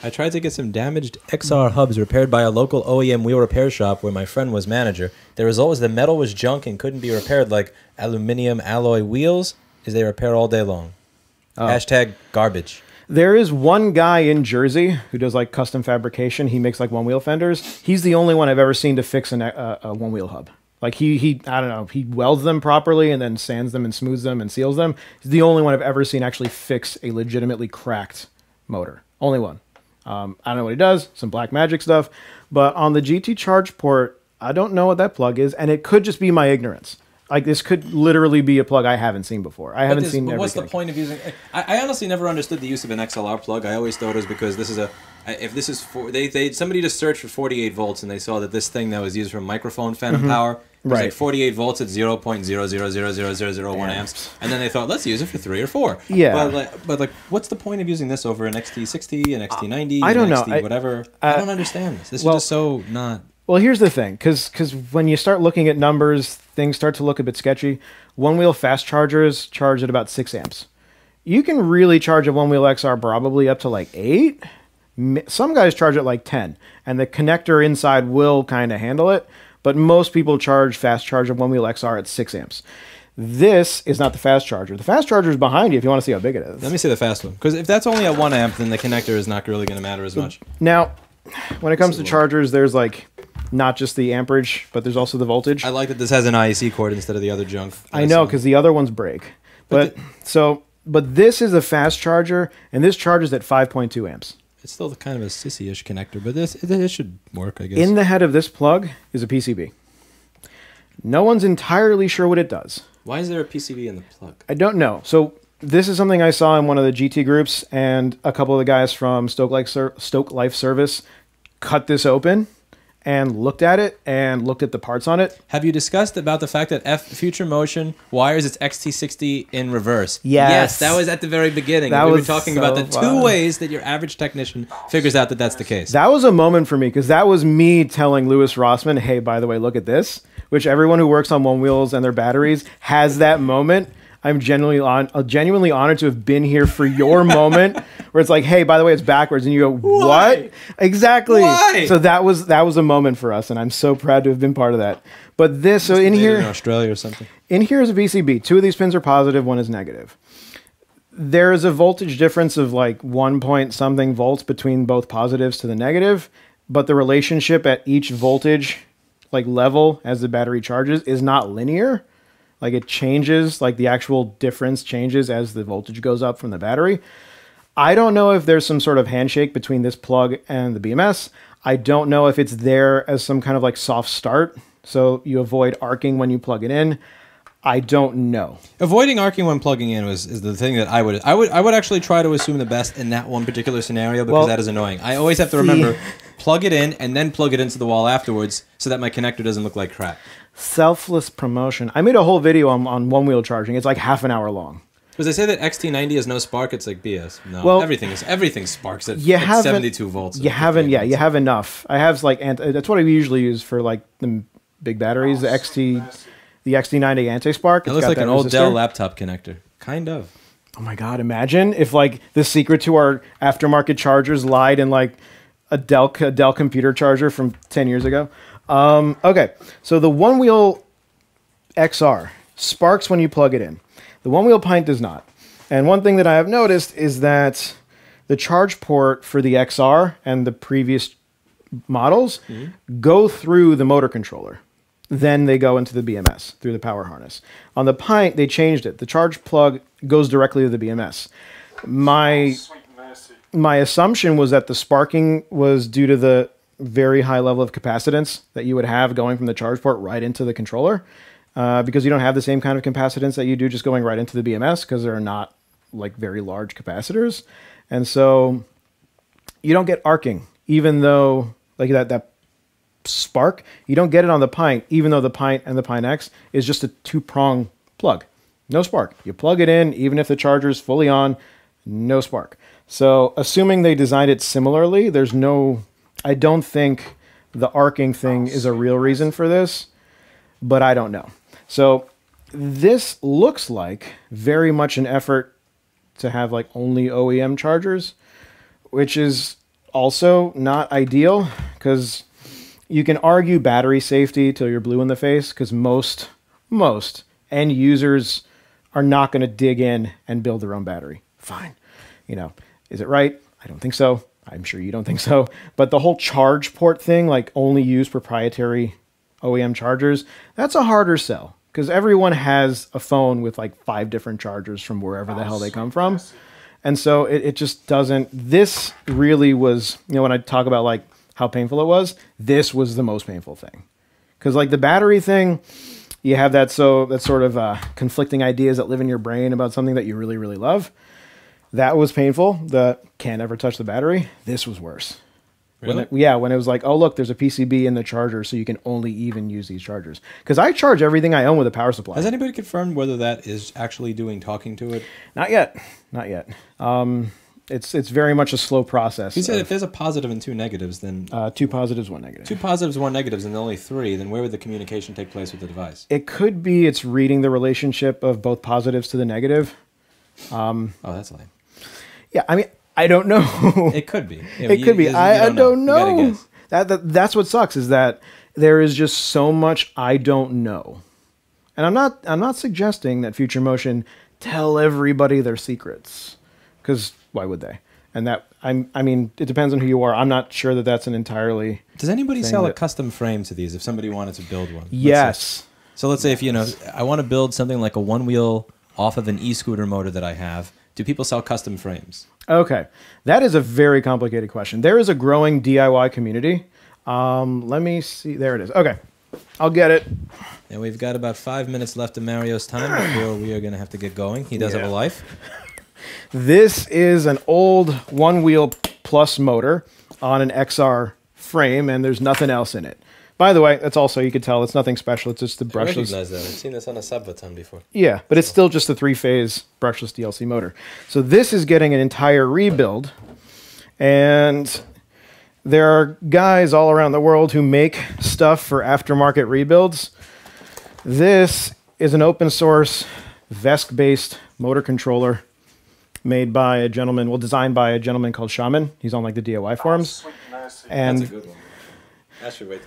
I tried to get some damaged XR hubs repaired by a local OEM wheel repair shop where my friend was manager. The result was the metal was junk and couldn't be repaired like aluminium alloy wheels, is they repair all day long. Oh. Hashtag garbage. There is one guy in Jersey who does like custom fabrication. He makes like one wheel fenders. He's the only one I've ever seen to fix an, uh, a, a one wheel hub. Like he he I don't know he welds them properly and then sands them and smooths them and seals them. He's the only one I've ever seen actually fix a legitimately cracked motor. Only one. Um, I don't know what he does. Some black magic stuff. But on the GT charge port, I don't know what that plug is, and it could just be my ignorance. Like this could literally be a plug I haven't seen before. I haven't But seen. but what's the point of using? I, I honestly never understood the use of an XLR plug. I always thought it was because this is a. If this is for they they somebody just searched for 48 volts and they saw that this thing that was used for microphone phantom power Right. like 48 volts at 0.0000001 amps, and then they thought let's use it for three or four. Yeah. But like, but like, what's the point of using this over an XT60, an XT90, I don't an know. XT I- whatever? uh, I don't understand this. This well- is just so not. Well, here's the thing, because when you start looking at numbers, things start to look a bit sketchy. One wheel fast chargers charge at about six amps. You can really charge a one wheel XR probably up to like eight. Some guys charge at like ten, and the connector inside will kind of handle it. But most people charge fast charge of one wheel XR at six amps. This is not the fast charger. The fast charger is behind you if you want to see how big it is. Let me see the fast one, because if that's only at one amp, then the connector is not really going to matter as much. Now, when it comes to chargers, there's like not just the amperage, but there's also the voltage. I like that this has an IEC cord instead of the other junk. I know because the other ones break. But, But so, but this is a fast charger, and this charges at 5.2 amps. It's still the kind of a sissy-ish connector, but this it, it should work, I guess. In the head of this plug is a PCB. No one's entirely sure what it does. Why is there a PCB in the plug? I don't know. So this is something I saw in one of the GT groups, and a couple of the guys from Stoke Life, Stoke Life Service cut this open and looked at it and looked at the parts on it. Have you discussed about the fact that F Future Motion wires its XT60 in reverse? Yes. Yes, that was at the very beginning. That we were talking so about the two fun. ways that your average technician figures out that that's the case. That was a moment for me because that was me telling Louis Rossmann, "Hey, by the way, look at this." Which everyone who works on one wheels and their batteries has that moment. I'm genuinely on, uh, genuinely honored to have been here for your moment where it's like, "Hey, by the way, it's backwards," and you go, Why? "What?" Exactly. Why? So that was that was a moment for us, and I'm so proud to have been part of that. But this, so in here, in Australia or something. in here is a PCB. Two of these pins are positive, one is negative. There is a voltage difference of like one point something volts between both positives to the negative, but the relationship at each voltage like level as the battery charges is not linear. Like it changes, like the actual difference changes as the voltage goes up from the battery. I don't know if there's some sort of handshake between this plug and the BMS. I don't know if it's there as some kind of like soft start, so you avoid arcing when you plug it in. I don't know. Avoiding arcing when plugging in was is the thing that I would I would I would actually try to assume the best in that one particular scenario because Well, that is annoying. I always have to remember plug it in and then plug it into the wall afterwards so that my connector doesn't look like crap. Selfless promotion. I made a whole video on, on one wheel charging. It's like half an hour long. Because they say that XT90 has no spark, it's like BS. No, Well, everything is everything sparks at, You at 72 volts. You haven't, 58 yeah, you have enough. I have like, that's what I usually use for like the big batteries, the XT, the XT90 anti-spark. It looks got like an old resistor. Dell laptop connector. Kind of. Oh my god! Imagine if like the secret to our aftermarket chargers lied in like a Dell a Dell computer charger from ten years ago. Um, okay, so the one wheel XR sparks when you plug it in. The one wheel pint does not. And one thing that I have noticed is that the charge port for the XR and the previous models go through the motor controller. Then they go into the BMS through the power harness. On the Pint, they changed it. The charge plug goes directly to the BMS. My my assumption was that the sparking was due to the very high level of capacitance that you would have going from the charge port right into the controller, uh, because you don't have the same kind of capacitance that you do just going right into the BMS because they're not like very large capacitors, and so you don't get arcing, even though like that that spark you don't get it on the pint, even though the pint and the pint X is just a two prong plug, no spark. You plug it in, even if the charger is fully on, no spark. So, assuming they designed it similarly, there's no, I don't think the arcing thing is a real reason for this, but I don't know. So, this looks like very much an effort to have like only OEM chargers, which is also not ideal because you can argue battery safety till you're blue in the face because most most end users are not going to dig in and build their own battery. Fine. You know, is it right? I don't think so. I'm sure you don't think so. But the whole charge port thing, like only use proprietary OEM chargers, that's a harder sell because everyone has a phone with like five different chargers from wherever the hell they come from. And so it, it just doesn't. This really was, you know, when I talk about like how painful it was, this was the most painful thing. Because like the battery thing, you have that so that sort of uh, conflicting ideas that live in your brain about something that you really really love. That was painful. The can't ever touch the battery. This was worse. When Really? it- yeah, when it was like, oh look, there's a PCB in the charger, so you can only even use these chargers. Because I charge everything I own with a power supply. Has anybody confirmed whether that is actually doing talking to it? Not yet. Not yet. Um, it's it's very much a slow process. He said of, if there's a positive and two negatives, then uh, two positives, one negative. two positives, one negatives, and only three, then where would the communication take place with the device? It could be it's reading the relationship of both positives to the negative. Oh, that's lame. Yeah, I mean, I don't know. It could be. It you- could be. you- you I, I don't You gotta know. That, that that's what sucks is that there is just so much I don't know, and I'm not I'm not suggesting that Future Motion tell everybody their secrets, because why would they? And that I'm I mean it depends on who you are. I'm not sure that that's an entirely Does anybody sell a custom frame to these if somebody wanted to build one? Let's yes. So let's say if you know I want to build something like a one wheel off of an e-scooter motor that I have. Do people sell custom frames? Okay, that is a very complicated question. There is a growing DIY community. Um, let me see. There it is. Okay, I'll get it. And we've got about five minutes left of Mario's time before we are going to have to get going. He does have a life. This is an old one wheel plus motor on an XR frame, and there's nothing else in it. By the way, that's also you could tell it's nothing special. It's just the I brushless. recognize that. I've seen this on a Subvaton before. Yeah, but it's still just a three phase brushless DLC motor. So this is getting an entire rebuild. And there are guys all around the world who make stuff for aftermarket rebuilds. This is an open source VESC based motor controller made by a gentleman, well, designed by a gentleman called Shaman. He's on like the DIY forums. Sweet. And That's a good one. That should wait.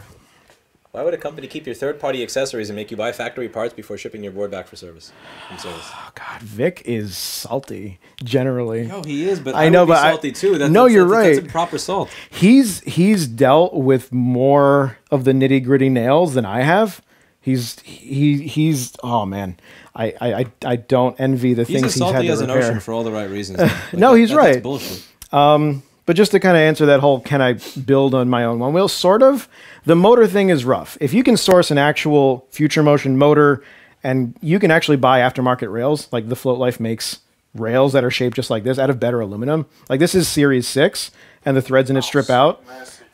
Why would a company keep your third-party accessories and make you buy factory parts before shipping your board back for service? From service. oh God, Vic is salty generally. No, he is, but I I, know, but I- salty too. That's, No, that's- you're that's- That's right. improper salt. he's he's dealt with more of the nitty gritty nails than I have. He's he he's oh man, I I I- I don't envy the He's things as he's had to as an repair. ocean for all the right reasons. Like, No, that- he's that- right. That's bullshit. Um, but just to kind of answer that whole can I build on my own one wheel, sort of. The motor thing is rough. If you can source an actual future motion motor and you can actually buy aftermarket rails, like the Float Life makes rails that are shaped just like this out of better aluminum. Like this is series six and the threads in it strip out.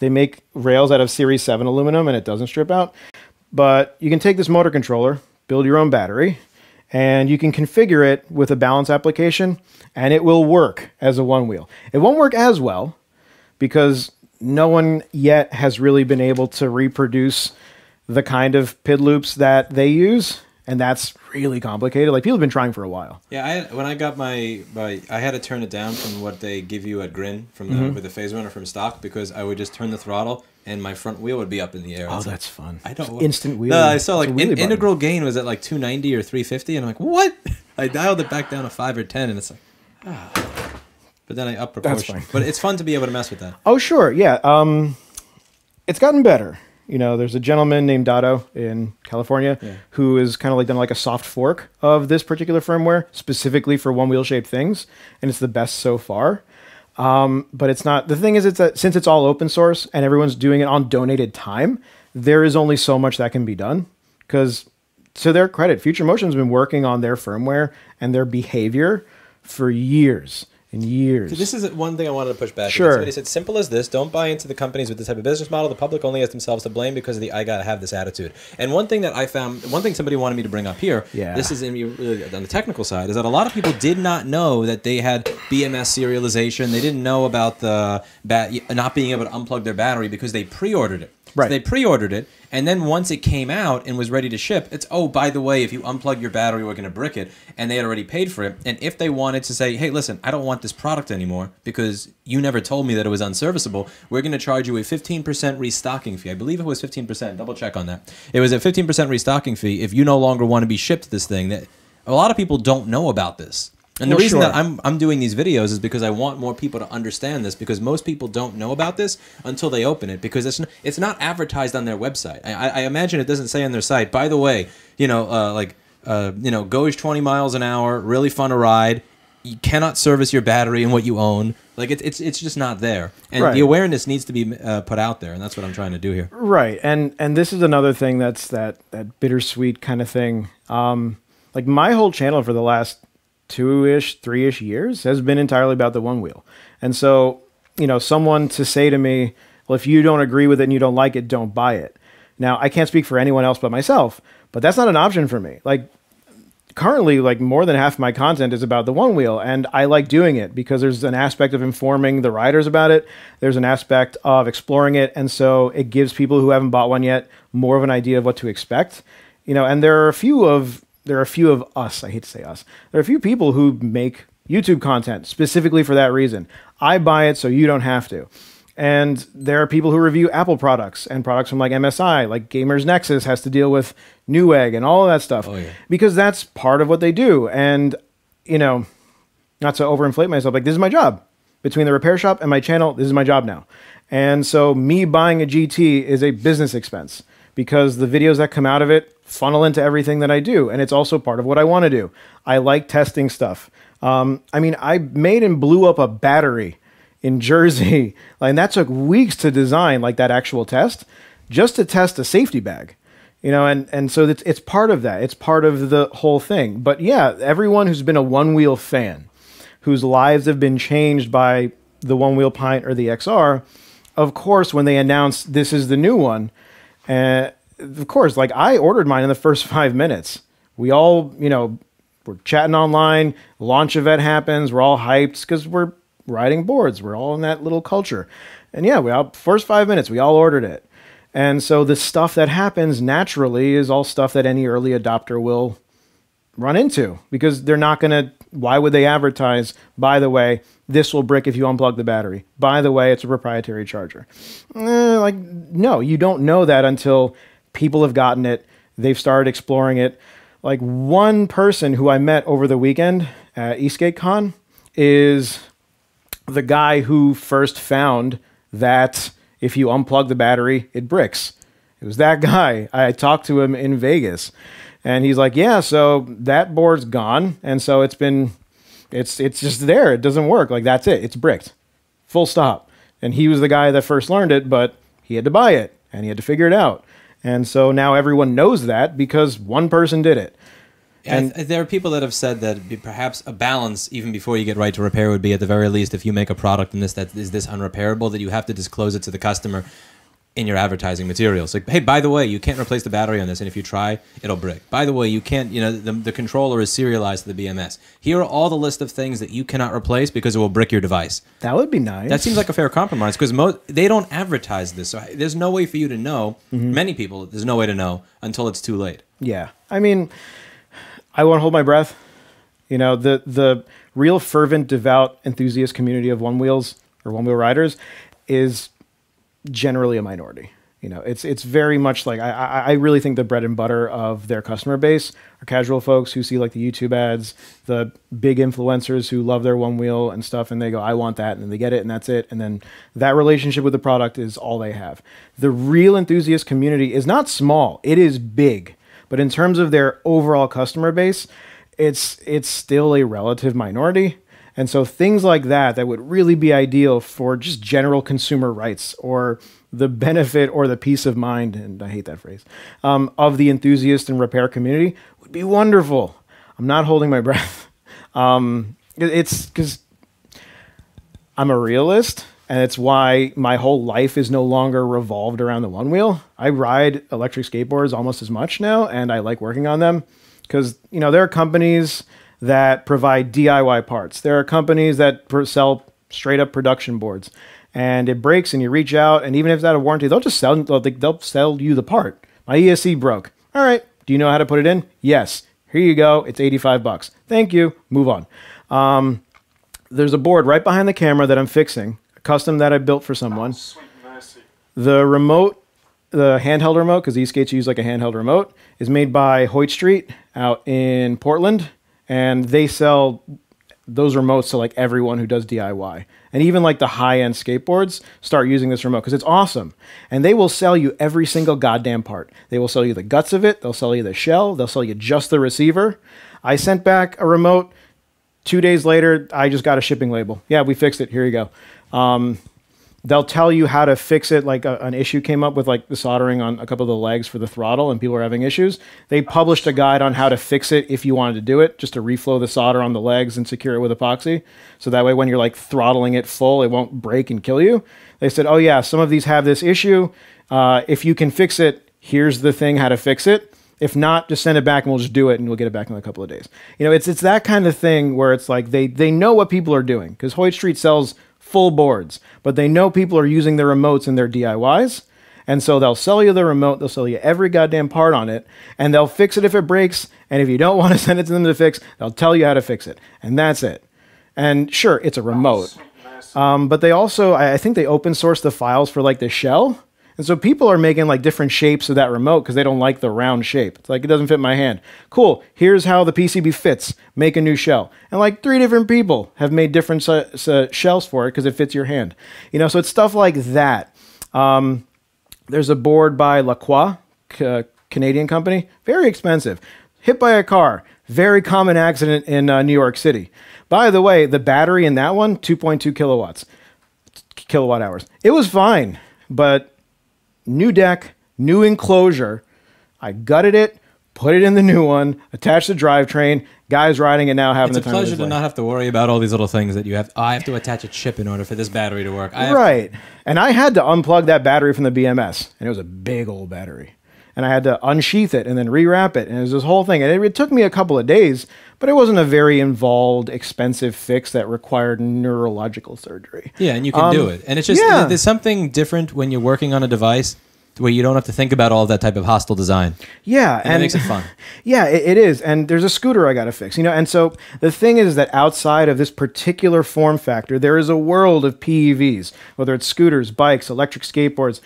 They make rails out of series seven aluminum and it doesn't strip out. But you can take this motor controller, build your own battery, and you can configure it with a balance application, and it will work as a one wheel. It won't work as well because no one yet has really been able to reproduce the kind of PID loops that they use and that's really complicated. Like people have been trying for a while. Yeah, I when I got my, my I had to turn it down from what they give you at Grin from the Mm-hmm. with the Phaserunner from stock because I would just turn the throttle and my front wheel would be up in the air. Oh, It's like, that's fun. I don't instant wheel. No, I saw like in, integral gain was at like 290 or 350, and I'm like, what? I dialed it back down to five or ten, and it's like, ah. But then I up proportion. But it's fun to be able to mess with that. Oh, sure. Yeah. Um, it's gotten better. You know, there's a gentleman named Dado in California Yeah. who is kind of like done like a soft fork of this particular firmware specifically for one wheel shaped things, and it's the best so far. Um, but it's not. The thing is, it's that since it's all open source and everyone's doing it on donated time, there is only so much that can be done. Because to their credit, Future Motion's been working on their firmware and their behavior for years and years. This is one thing I wanted to push back. Sure. Somebody said, "Simple as this: don't buy into the companies with this type of business model. The public only has themselves to blame because of the I gotta have this attitude." And one thing that I found, one thing somebody wanted me to bring up here, Yeah. this is in, on the technical side, is that a lot of people did not know that they had BMS serialization. They didn't know about the bat, not being able to unplug their battery because they pre-ordered it. So Right. they pre-ordered it, and then once it came out and was ready to ship, it's oh by the way, if you unplug your battery, we're going to brick it, and they had already paid for it. And if they wanted to say, hey, listen, I don't want this product anymore because you never told me that it was unserviceable, we're going to charge you a 15% restocking fee. I believe it was 15%. Double check on that. It was a 15% restocking fee if you no longer want to be shipped this thing. That a lot of people don't know about this. And the Well, reason sure. that I'm I'm doing these videos is because I want more people to understand this because most people don't know about this until they open it because it's n- it's not advertised on their website. I, I- I imagine it doesn't say on their site. By the way, you know, uh, like uh, you know, goes 20 miles an hour, really fun to ride. You cannot service your battery in what you own. Like it's it's it's just not there, and Right. the awareness needs to be uh, put out there, and that's what I'm trying to do here. Right, and and this is another thing that's that that bittersweet kind of thing. Um, like my whole channel for the last two ish, three ish years has been entirely about the one wheel, and so you know, someone to say to me, "Well, if you don't agree with it and you don't like it, don't buy it." Now, I can't speak for anyone else but myself, but that's not an option for me. Like currently like more than half my content is about the one wheel and i like doing it because there's an aspect of informing the riders about it there's an aspect of exploring it and so it gives people who haven't bought one yet more of an idea of what to expect you know and there are a few of there are a few of us i hate to say us there are a few people who make youtube content specifically for that reason i buy it so you don't have to and there are people who review Apple products and products from like MSI, like Gamers Nexus has to deal with Newegg and all of that stuff Oh, yeah. because that's part of what they do. And, you know, not to overinflate myself, like this is my job. Between the repair shop and my channel, this is my job now. And so me buying a GT is a business expense because the videos that come out of it funnel into everything that I do. And it's also part of what I want to do. I like testing stuff. Um, I mean, I made and blew up a battery in Jersey, and that took weeks to design, like that actual test, just to test a safety bag. You know, and and so it's it's part of that. It's part of the whole thing. But yeah, everyone who's been a one wheel fan, whose lives have been changed by the one wheel pint or the XR, of course, when they announce this is the new one, uh, of course, like I ordered mine in the first five minutes. We all, you know, we're chatting online. Launch event happens. We're all hyped because we're riding boards. We're all in that little culture. And yeah, we all first five minutes, we all ordered it. And so the stuff that happens naturally is all stuff that any early adopter will run into because they're not going to why would they advertise by the way this will brick if you unplug the battery by the way it's a proprietary charger Eh, like no you don't know that until people have gotten it they've started exploring it like one person who i met over the weekend at eastgate con is the guy who first found that if you unplug the battery, it bricks. It was that guy. I talked to him in Vegas, and he's like, "Yeah, so that board's gone, and so it's been, it's it's just there. It doesn't work. Like that's it. It's bricked, full stop." And he was the guy that first learned it, but he had to buy it and he had to figure it out. And so now everyone knows that because one person did it. And there are people that have said that perhaps a balance, even before you get right to repair, would be at the very least if you make a product and this that is this unrepairable, that you have to disclose it to the customer in your advertising materials. Like, hey, by the way, you can't replace the battery on this, and if you try, it'll break. By the way, you can't. You know, the, the controller is serialized to the BMS. Here are all the list of things that you cannot replace because it will brick your device. That would be nice. That seems like a fair compromise because they don't advertise this. So there's no way for you to know. Mm-hmm. Many people, there's no way to know until it's too late. Yeah. I mean, I won't hold my breath. You know, the the real fervent, devout, enthusiast community of one wheels or one wheel riders is generally a minority. You know, it's it's very much like I, I really think the bread and butter of their customer base are casual folks who see like the YouTube ads, the big influencers who love their one wheel and stuff, and they go, I want that, and then they get it, and that's it, and then that relationship with the product is all they have. The real enthusiast community is not small; it is big, but in terms of their overall customer base, it's it's still a relative minority. And so things like that that would really be ideal for just general consumer rights or the benefit or the peace of mind, and I hate that phrase, um, of the enthusiast and repair community would be wonderful. I'm not holding my breath. Um, it's because I'm a realist, and it's why my whole life is no longer revolved around the one wheel. I ride electric skateboards almost as much now, and I like working on them because you know there are companies that provide DIY parts. There are companies that sell straight up production boards, and it breaks, and you reach out, and even if it's out of warranty, they'll just sell they'll, sell you the part. My ESC broke. All right, do you know how to put it in? Yes. Here you go. It's 85 bucks. Thank you. Move on. Um, there's a board right behind the camera that I'm fixing, a custom that I built for someone. Sweet mercy. The remote, the handheld remote, because these skates use like a handheld remote, is made by Hoyt Street out in Portland, and they sell those remotes to like everyone who does DIY. And even like the high end skateboards start using this remote because it's awesome. And they will sell you every single goddamn part. They will sell you the guts of it, they'll sell you the shell, they'll sell you just the receiver. I sent back a remote two days later, I just got a shipping label. Yeah, we fixed it. Here you go. Um, they'll tell you how to fix it. Like a, an issue came up with like the soldering on a couple of the legs for the throttle, and people are having issues. They published a guide on how to fix it if you wanted to do it, just to reflow the solder on the legs and secure it with epoxy. So that way, when you're like throttling it full, it won't break and kill you. They said, oh yeah, some of these have this issue. Uh, if you can fix it, here's the thing how to fix it. If not, just send it back and we'll just do it and we'll get it back in a couple of days. You know, it's it's that kind of thing where it's like they they know what people are doing because Hoyt Street sells full boards, but they know people are using their remotes in their DIYs. And so they'll sell you the remote, they'll sell you every goddamn part on it, and they'll fix it if it breaks. And if you don't want to send it to them to fix, they'll tell you how to fix it. And that's it. And sure, it's a remote. Um, but they also, I think they open source the files for like the shell. And so people are making like different shapes of that remote because they don't like the round shape. It's like it doesn't fit my hand. Cool. Here's how the PCB fits. Make a new shell. And like three different people have made different shells for it because it fits your hand. You know, so it's stuff like that. Um, there's a board by Lacroix, ca- Canadian company, very expensive. Hit by a car, very common accident in uh, New York City. By the way, the battery in that one, 2.2 kilowatts, kilowatt hours. It was fine, but new deck, new enclosure. I gutted it, put it in the new one, attached the drivetrain. Guys riding it now having It's a the time of pleasure to life. not have to worry about all these little things that you have. I have to attach a chip in order for this battery to work. I Right. And I had to unplug that battery from the BMS, and it was a big old battery. And I had to unsheath it and then rewrap it. And it was this whole thing. And it, it took me a couple of days, but it wasn't a very involved, expensive fix that required neurological surgery. Yeah, and you can Um, do it. And it's just yeah. there's something different when you're working on a device where you don't have to think about all that type of hostile design. Yeah, And, it makes it fun. Yeah, it, it is. And there's a scooter I got to fix. You know, and so the thing is that outside of this particular form factor, there is a world of PEVs, whether it's scooters, bikes, electric skateboards.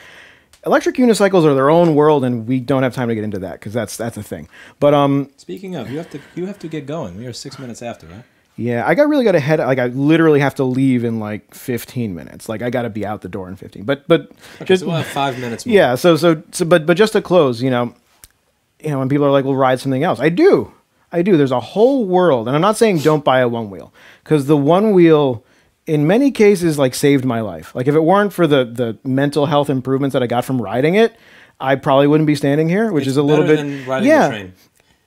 Electric unicycles are their own world, and we don't have time to get into that because that's that's a thing. But um, Speaking of, you have to you have to get going. We are six minutes after, right? yeah, I got really got to head. Like I literally have to leave in like 15 minutes. Like I got to be out the door in 15. But but Okay, so we'll have five minutes more. yeah so so so but but just to close you know you know when people are like well ride something else i do i do there's a whole world and i'm not saying don't buy a one wheel because the one wheel in many cases like saved my life like if it weren't for the the mental health improvements that i got from riding it i probably wouldn't be standing here which It's is a little bit than riding yeah the train.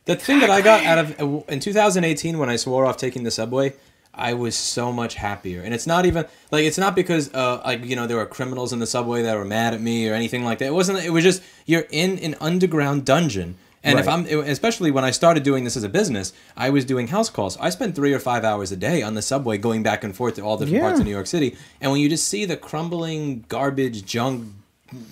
The thing that I got out of in 2018 when I swore off taking the subway, I was so much happier. And it's not even like it's not because uh like you know there were criminals in the subway that were mad at me or anything like that. It wasn't. It was just you're in an underground dungeon. And if I'm, especially when I started doing this as a business, I was doing house calls. I spent three or five hours a day on the subway going back and forth to all different parts of New York City. And when you just see the crumbling garbage, junk,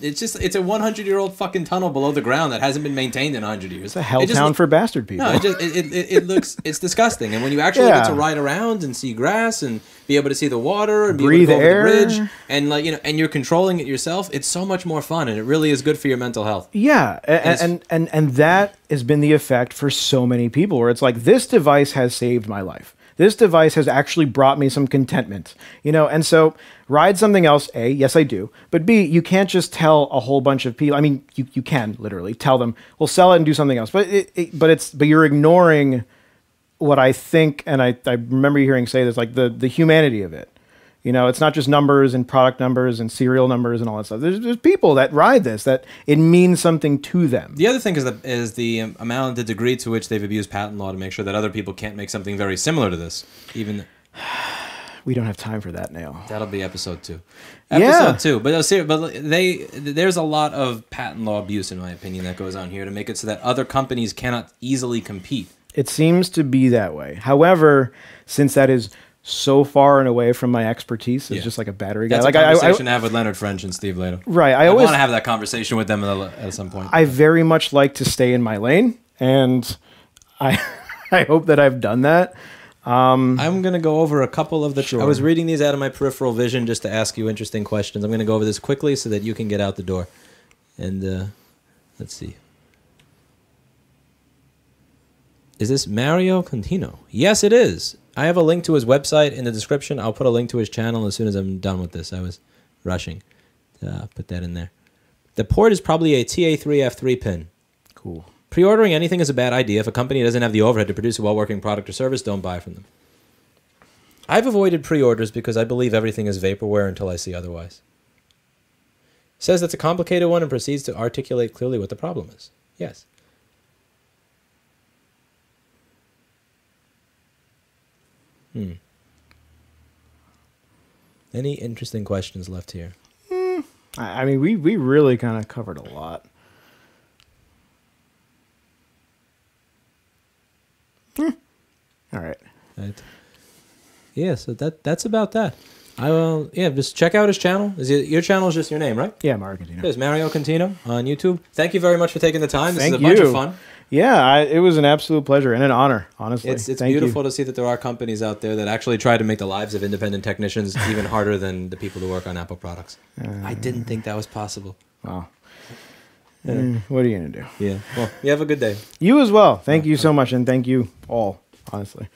it's just, it's a 100 year old fucking tunnel below the ground that hasn't been maintained in 100 years. It's a hell It town look- for bastard people. no, it just it, it, it looks it's disgusting. And when you actually get to ride around and see grass and be able to see the water and be Breathe able to go over air. the bridge and like you know and you're controlling it yourself, it's so much more fun and it really is good for your mental health. Yeah, and, and and and that has been the effect for so many people where it's like this device has saved my life. This device has actually brought me some contentment. You know, and so ride something else, A, yes I do. But B, you can't just tell a whole bunch of people I mean, you, you can literally tell them, well sell it and do something else. But it, it but it's but you're ignoring what I think and I, I remember hearing say this, like the the humanity of it. You know, it's not just numbers and product numbers and serial numbers and all that stuff. There's, there's people that ride this that it means something to them. The other thing is the is the amount, the degree to which they've abused patent law to make sure that other people can't make something very similar to this. Even We don't have time for that now. that'll be episode two. Yeah. Episode two, but uh, no, but they there's a lot of patent law abuse in my opinion that goes on here to make it so that other companies cannot easily compete. It seems to be that way. However, since that is so far and away from my expertise, it's Yeah. just like a battery guy. That's Like a I, I, conversation I, to have with Leonard French and Steve later. right. I I, always, want to have that conversation with them at, a- at some point. I very much like to stay in my lane, and I, I hope that I've done that. I'm going to go over a couple of the. I was reading these out of my peripheral vision just to ask you interesting questions. I'm going to go over this quickly so that you can get out the door. And uh, let's see. Is this Mario Contino? Yes, it is. I have a link to his website in the description. I'll put a link to his channel as soon as I'm done with this. I was rushing to uh, put that in there. The port is probably a TA3F3 pin. Cool. Pre-ordering anything is a bad idea. If a company doesn't have the overhead to produce a well-working product or service, don't buy from them. I've avoided pre-orders because I believe everything is vaporware until I see otherwise. Says that's a complicated one and proceeds to articulate clearly what the problem is. Yes. Hmm. Any interesting questions left here? I, I mean, we we really kind of covered a lot. Hmm. All right. Right. Yeah, so that that's about that. I will. Yeah, just check out his channel. Is it, your channel is just your name, right? Yeah, Mario Contino. There's Mario Contino on YouTube. Thank you very much for taking the time. This Thank is a bunch you. of fun. Yeah, I, it was an absolute pleasure and an honor. Honestly, It's it's Thank you. beautiful to see that there are companies out there that actually try to make the lives of independent technicians even harder than the people who work on Apple products. I didn't think that was possible. Wow. Mm, what are you gonna do? Yeah. Well, you have a good day. You as well. Thank you so much, and thank you all. Honestly.